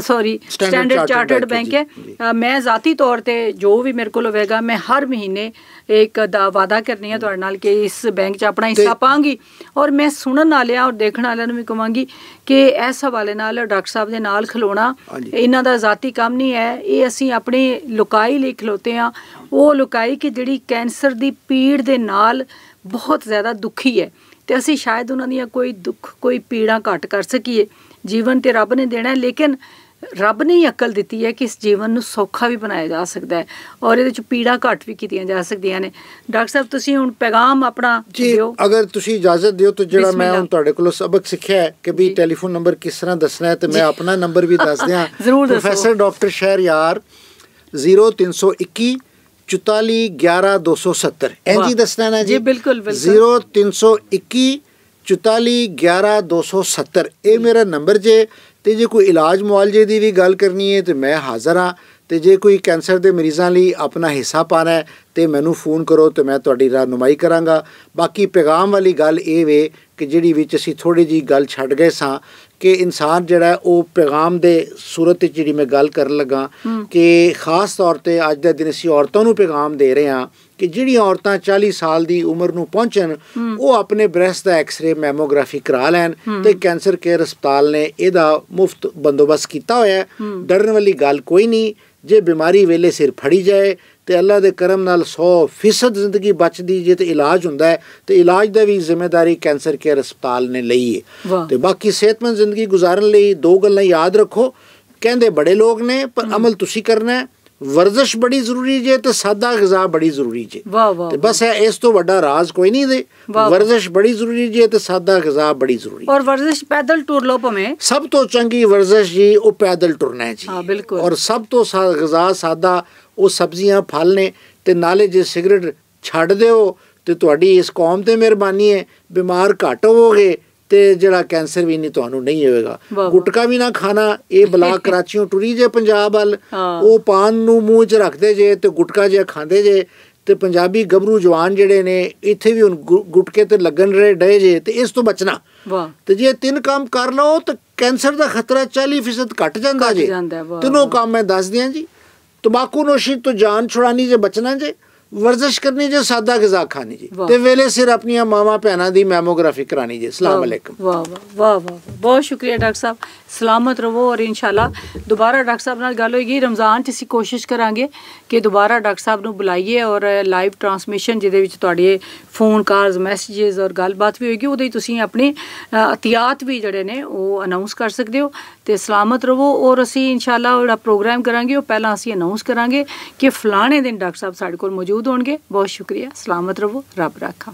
sorry standard chartered bank ਹੈ ਮੈਂ ਜ਼ਾਤੀ ਤੌਰ ਤੇ ਜੋ ਵੀ ਮੇਰੇ ਕੋਲ ਹੋਵੇਗਾ ਮੈਂ ਹਰ ਮਹੀਨੇ ਇੱਕ ਦਾ ਵਾਅਦਾ ਕਰਨੀ ਹੈ ਤੁਹਾਡੇ ਨਾਲ ਕਿ ਇਸ ਬੈਂਕ 'ਚ ਆਪਣਾ ਹਿੱਸਾ ਪਾਂਗੀ ਔਰ ਮੈਂ ਸੁਣਨ ਵਾਲਿਆਂ ਔਰ ਦੇਖਣ ਵਾਲਿਆਂ ਨੂੰ ਵੀ ਕਹਾਂਗੀ ਕਿ ਇਸ ਹਵਾਲੇ ਨਾਲ ਡਾਕਟਰ ਸਾਹਿਬ ਦੇ ਨਾਲ ਖਲੋਣਾ। ਇਹਨਾਂ ਦਾ ਜ਼ਾਤੀ ਕੰਮ ਨਹੀਂ ਹੈ। ਇਹ ਅਸੀਂ ਆਪਣੀ ਲੁਕਾਈ ਲਈ ਖਲੋਤੇ ਆ ਉਹ ਲੁਕਾਈ ਕਿ ਜਿਹੜੀ ਕੈਂਸਰ ਦੀ ਪੀੜ ਦੇ ਨਾਲ ਬਹੁਤ ਜ਼ਿਆਦਾ ਦੁਖੀ ਹੈ। ਤੇ ਅਸੀਂ ਸ਼ਾਇਦ ਉਹਨਾਂ ਦੀਆਂ ਕੋਈ ਦੁੱਖ ਕੋਈ ਪੀੜਾਂ ਘੱਟ ਕਰ ਸਕੀਏ। ਜੀਵਨ ਤੇ ਰੱਬ ਨੇ ਦੇਣਾ ਲੇਕਿਨ ਰੱਬ ਨੇ ਹੀ ਅਕਲ ਦਿੱਤੀ ਹੈ ਕਿ ਇਸ ਜੀਵਨ ਨੂੰ ਸੌਖਾ ਵੀ ਬਣਾਇਆ ਜਾ ਸਕਦਾ ਹੈ ਔਰ ਇਹਦੇ ਚ ਪੀੜਾਂ ਘੱਟ ਵੀ ਕੀਤੀਆਂ ਜਾ ਸਕਦੀਆਂ ਨੇ ਡਾਕਟਰ ਸਾਹਿਬ ਤੁਸੀਂ ਹੁਣ ਪੈਗਾਮ ਆਪਣਾ ਜੀ ਦਿਓ ਅਗਰ ਤੁਸੀਂ ਇਜਾਜ਼ਤ ਦਿਓ ਤਾਂ ਜਿਹੜਾ ਮੈਂ। ਹੁਣ ਤੁਹਾਡੇ ਕੋਲੋਂ ਸਬਕ ਸਿੱਖਿਆ ਹੈ ਕਿ ਵੀ। ਟੈਲੀਫੋਨ ਨੰਬਰ ਕਿਸ ਤਰ੍ਹਾਂ ਦੱਸਣਾ ਹੈ ਤੇ ਮੈਂ ਆਪਣਾ ਨੰਬਰ ਵੀ ਦੱਸ ਦਿਆਂ। [LAUGHS] ਪ੍ਰੋਫੈਸਰ ਡਾਕਟਰ ਸ਼ਹਿਰਯਾਰ 0321 44 11 270 ਇੰਜ। ਦੱਸਣਾ ਨਾ ਜੀ ਜੀ, ਬਿਲਕੁਲ, ਬਿਲਕੁਲ। 0321 44 11 270 ਇਹ ਮੇਰਾ ਨੰਬਰ ਜੇ ਤੇ ਜੇ ਕੋਈ ਇਲਾਜ ਮੁਆਲਜੇ ਦੀ ਵੀ ਗੱਲ ਕਰਨੀ ਹੈ ਤੇ ਮੈਂ ਹਾਜ਼ਰ ਹਾਂ। ਤੇ ਜੇ ਕੋਈ ਕੈਂਸਰ ਦੇ ਮਰੀਜ਼ਾਂ ਲਈ ਆਪਣਾ ਹਿੱਸਾ ਪਾਣਾ ਹੈ ਤੇ ਮੈਨੂੰ ਫੋਨ ਕਰੋ ਤੇ ਮੈਂ ਤੁਹਾਡੀ ਰਹਿਨੁਮਾਈ ਕਰਾਂਗਾ। ਬਾਕੀ ਪੈਗਾਮ ਵਾਲੀ ਗੱਲ ਇਹ ਵੇ ਕਿ ਜਿਹੜੀ ਵਿੱਚ ਅਸੀਂ ਥੋੜੀ ਜੀ ਗੱਲ ਛੱਡ ਗਏ ਸਾਂ ਕਿ ਇਨਸਾਨ ਜਿਹੜਾ ਉਹ ਪੈਗਾਮ ਦੇ ਸੂਰਤ ਵਿੱਚ ਜਿਹੜੀ ਮੈਂ ਗੱਲ ਕਰਨ ਲੱਗਾ ਕਿ ਖਾਸ ਤੌਰ ਤੇ ਅੱਜ ਦੇ ਦਿਨ ਅਸੀਂ ਔਰਤਾਂ ਨੂੰ ਪੈਗਾਮ ਦੇ ਰਹੇ ਹਾਂ। ਕਿ ਜਿਹੜੀਆਂ ਔਰਤਾਂ 40 ਸਾਲ ਦੀ ਉਮਰ ਨੂੰ ਪਹੁੰਚਣ ਉਹ ਆਪਣੇ ਬ੍ਰੈਸਟ ਦਾ ਐਕਸ-ਰੇ ਮੈਮੋਗ੍ਰਾਫੀ ਕਰਾ ਲੈਣ ਤੇ ਕੈਂਸਰ ਕੇਅਰ ਹਸਪਤਾਲ ਨੇ ਇਹਦਾ ਮੁਫਤ ਬੰਦੋਬਸਤ ਕੀਤਾ ਹੋਇਆ ਹੈ। ਡਰਨ ਵਾਲੀ ਗੱਲ ਕੋਈ ਨਹੀਂ ਜੇ ਬਿਮਾਰੀ ਵੇਲੇ ਸਿਰ ਫੜੀ ਜਾਏ ਤੇ ਅੱਲਾ ਦੇ ਕਰਮ ਨਾਲ 100% ਜ਼ਿੰਦਗੀ ਬਚਦੀ ਜੇ ਤੇ ਇਲਾਜ ਹੁੰਦਾ ਹੈ ਤੇ ਇਲਾਜ ਦਾ ਵੀ ਜ਼ਿੰਮੇਵਾਰੀ ਕੈਂਸਰ ਕੇਅਰ ਹਸਪਤਾਲ ਨੇ ਲਈ ਹੈ। ਤੇ ਬਾਕੀ ਸਿਹਤਮੰਦ ਜ਼ਿੰਦਗੀ ਗੁਜ਼ਾਰਨ ਲਈ ਦੋ ਗੱਲਾਂ ਯਾਦ ਰੱਖੋ। ਕਹਿੰਦੇ ਬੜੇ ਲੋਕ ਨੇ ਪਰ ਅਮਲ ਤੁਸੀਂ ਕਰਨਾ ਹੈ। ਵਰਜ਼ਸ਼ ਬੜੀ ਜ਼ਰੂਰੀ ਜੇ ਤੇ ਸਾਦਾ ਗਿਜ਼ਾ ਬੜੀ ਜ਼ਰੂਰੀ ਜੇ ਵਾਹ ਵਾਹ ਤੇ ਬਸ ਇਹ ਇਸ ਤੋਂ ਵੱਡਾ ਰਾਜ਼ ਕੋਈ ਨਹੀਂ ਦੇ ਵਾਹ। ਵਰਜ਼ਸ਼ ਬੜੀ ਜ਼ਰੂਰੀ ਜੇ ਤੇ ਸਾਦਾ ਗਿਜ਼ਾ ਬੜੀ ਜ਼ਰੂਰੀ ਔਰ ਵਰਜ਼ਿਸ਼ ਪੈਦਲ ਟੁਰ ਲਓ ਭਵੇਂ ਸਭ ਤੋਂ ਚੰਗੀ ਵਰਜ਼ਸ਼ ਜੀ ਉਹ ਪੈਦਲ ਟੁਰਨਾ ਹੈ ਜੀ ਹਾਂ, ਬਿਲਕੁਲ। ਔਰ ਸਭ ਤੋਂ ਸਾ ਗਿਜ਼ਾ ਸਾਦਾ ਉਹ ਸਬਜ਼ੀਆਂ ਫਲ ਨੇ ਤੇ ਨਾਲੇ ਜੇ ਸਿਗਰਟ ਛੱਡ ਦਿਓ ਤੇ ਤੁਹਾਡੀ ਇਸ ਕੌਮ ਤੇ ਮਿਹਰਬਾਨੀ ਹੈ ਬਿਮਾਰ ਘੱਟ ਹੋਵੋਗੇ ਤੇ ਜਿਹੜਾ ਕੈਂਸਰ ਵੀ ਨਹੀਂ ਤੁਹਾਨੂੰ ਨਹੀਂ ਹੋਵੇਗਾ। ਗੁਟਕਾ ਵੀ ਨਾ ਖਾਣਾ ਇਹ ਬਲਾ [LAUGHS] ਕਰਾਚੀੋਂ ਟੁਰੀ ਜੇ ਪੰਜਾਬ ਵੱਲ। ਉਹ ਪਾਨ ਨੂੰ ਮੂੰਹ 'ਚ ਰੱਖਦੇ ਜੇ ਤੇ ਗੁਟਕਾ ਜੇ ਖਾਂਦੇ ਜੇ ਤੇ ਪੰਜਾਬੀ ਗੱਭਰੂ ਜਵਾਨ ਜਿਹੜੇ ਨੇ ਇੱਥੇ ਵੀ ਹੁਣ ਗੁਟਕੇ ਤੇ ਲੱਗਣ ਰਹੇ ਡਏ ਜੇ ਤੇ ਇਸ ਤੋਂ ਬਚਣਾ ਵਾਹ ਤੇ ਜੇ ਤਿੰਨ ਕੰਮ ਕਰ ਲਓ ਤਾਂ ਕੈਂਸਰ ਦਾ ਖਤਰਾ 40% ਘਟ ਜਾਂਦਾ ਜੇ ਤਿੰਨੋਂ। ਕੰਮ ਮੈਂ ਦੱਸ ਦਿਆਂ ਜੀ ਤੰਬਾਕੂ ਨੋਸ਼ੀ ਤੋਂ ਜਾਨ ਛੁਡਾਣੀ ਜੇ ਬਚਣਾ ਜੇ ਵਰਜ਼ਿਸ਼ ਕਰਨੀ ਜੇ ਸਾਦਾ ਗਿਜ਼ਾ ਖਾਣੀ ਜੀ। ਤੇ ਵੇਲੇ ਸਿਰ ਆਪਣੀਆਂ ਮਾਵਾਂ ਭੈਣਾਂ ਦੀ ਮੈਮੋਗ੍ਰਾਫੀ ਕਰਾਣੀ ਜੀ। ਅਸਲਾਮ ਅਲੈਕਮ। ਵਾਹ ਵਾਹ ਵਾਹ ਬਹੁਤ ਸ਼ੁਕਰੀਆ ਡਾਕਟਰ ਸਾਹਿਬ। ਸਲਾਮਤ ਰਹੋ ਔਰ ਇਨਸ਼ਾਅੱਲਾ ਦੁਬਾਰਾ ਡਾਕਟਰ ਸਾਹਿਬ ਨਾਲ ਗੱਲ ਹੋਏਗੀ। ਰਮਜ਼ਾਨ 'ਚ ਅਸੀਂ ਕੋਸ਼ਿਸ਼ ਕਰਾਂਗੇ ਕਿ ਦੁਬਾਰਾ ਡਾਕਟਰ ਸਾਹਿਬ ਨੂੰ ਬੁਲਾਈਏ ਔਰ ਲਾਈਵ ਟਰਾਂਸਮਿਸ਼ਨ ਜਿਹਦੇ ਵਿੱਚ ਤੁਹਾਡੇ ਫੋਨ ਕਾਲਸ ਮੈਸੇजेस ਔਰ ਗੱਲਬਾਤ ਵੀ ਹੋਏਗੀ ਉਹਦੇ ਤੁਸੀਂ ਆਪਣੀ ਅਤਿਆਤ ਵੀ ਜਿਹੜੇ ਨੇ ਉਹ ਅਨਾਉਂਸ ਕਰ ਸਕਦੇ ਹੋ। ਤੇ ਸਲਾਮਤ ਰਹੋ ਔਰ ਅਸੀਂ ਇਨਸ਼ਾਅੱਲਾ ਜਿਹੜਾ ਪ੍ਰੋਗਰਾਮ ਕਰਾਂਗੇ, ਉਹ ਪਹਿਲਾਂ ਅਸੀਂ ਅਨਾਉਂਸ ਕਰਾਂਗੇ ਕਿ ਫਲਾਣੇ ਦਿਨ ਡਾਕਟਰ ਸਾਹਿਬ ਸਾਡੇ ਕੋਲ ਮੌਜੂਦ ਹੋਣਗੇ। ਬਹੁਤ ਸ਼ੁਕਰੀਆ। ਸਲਾਮਤ ਰਹੋ। ਰੱਬ ਰਾਖਾ।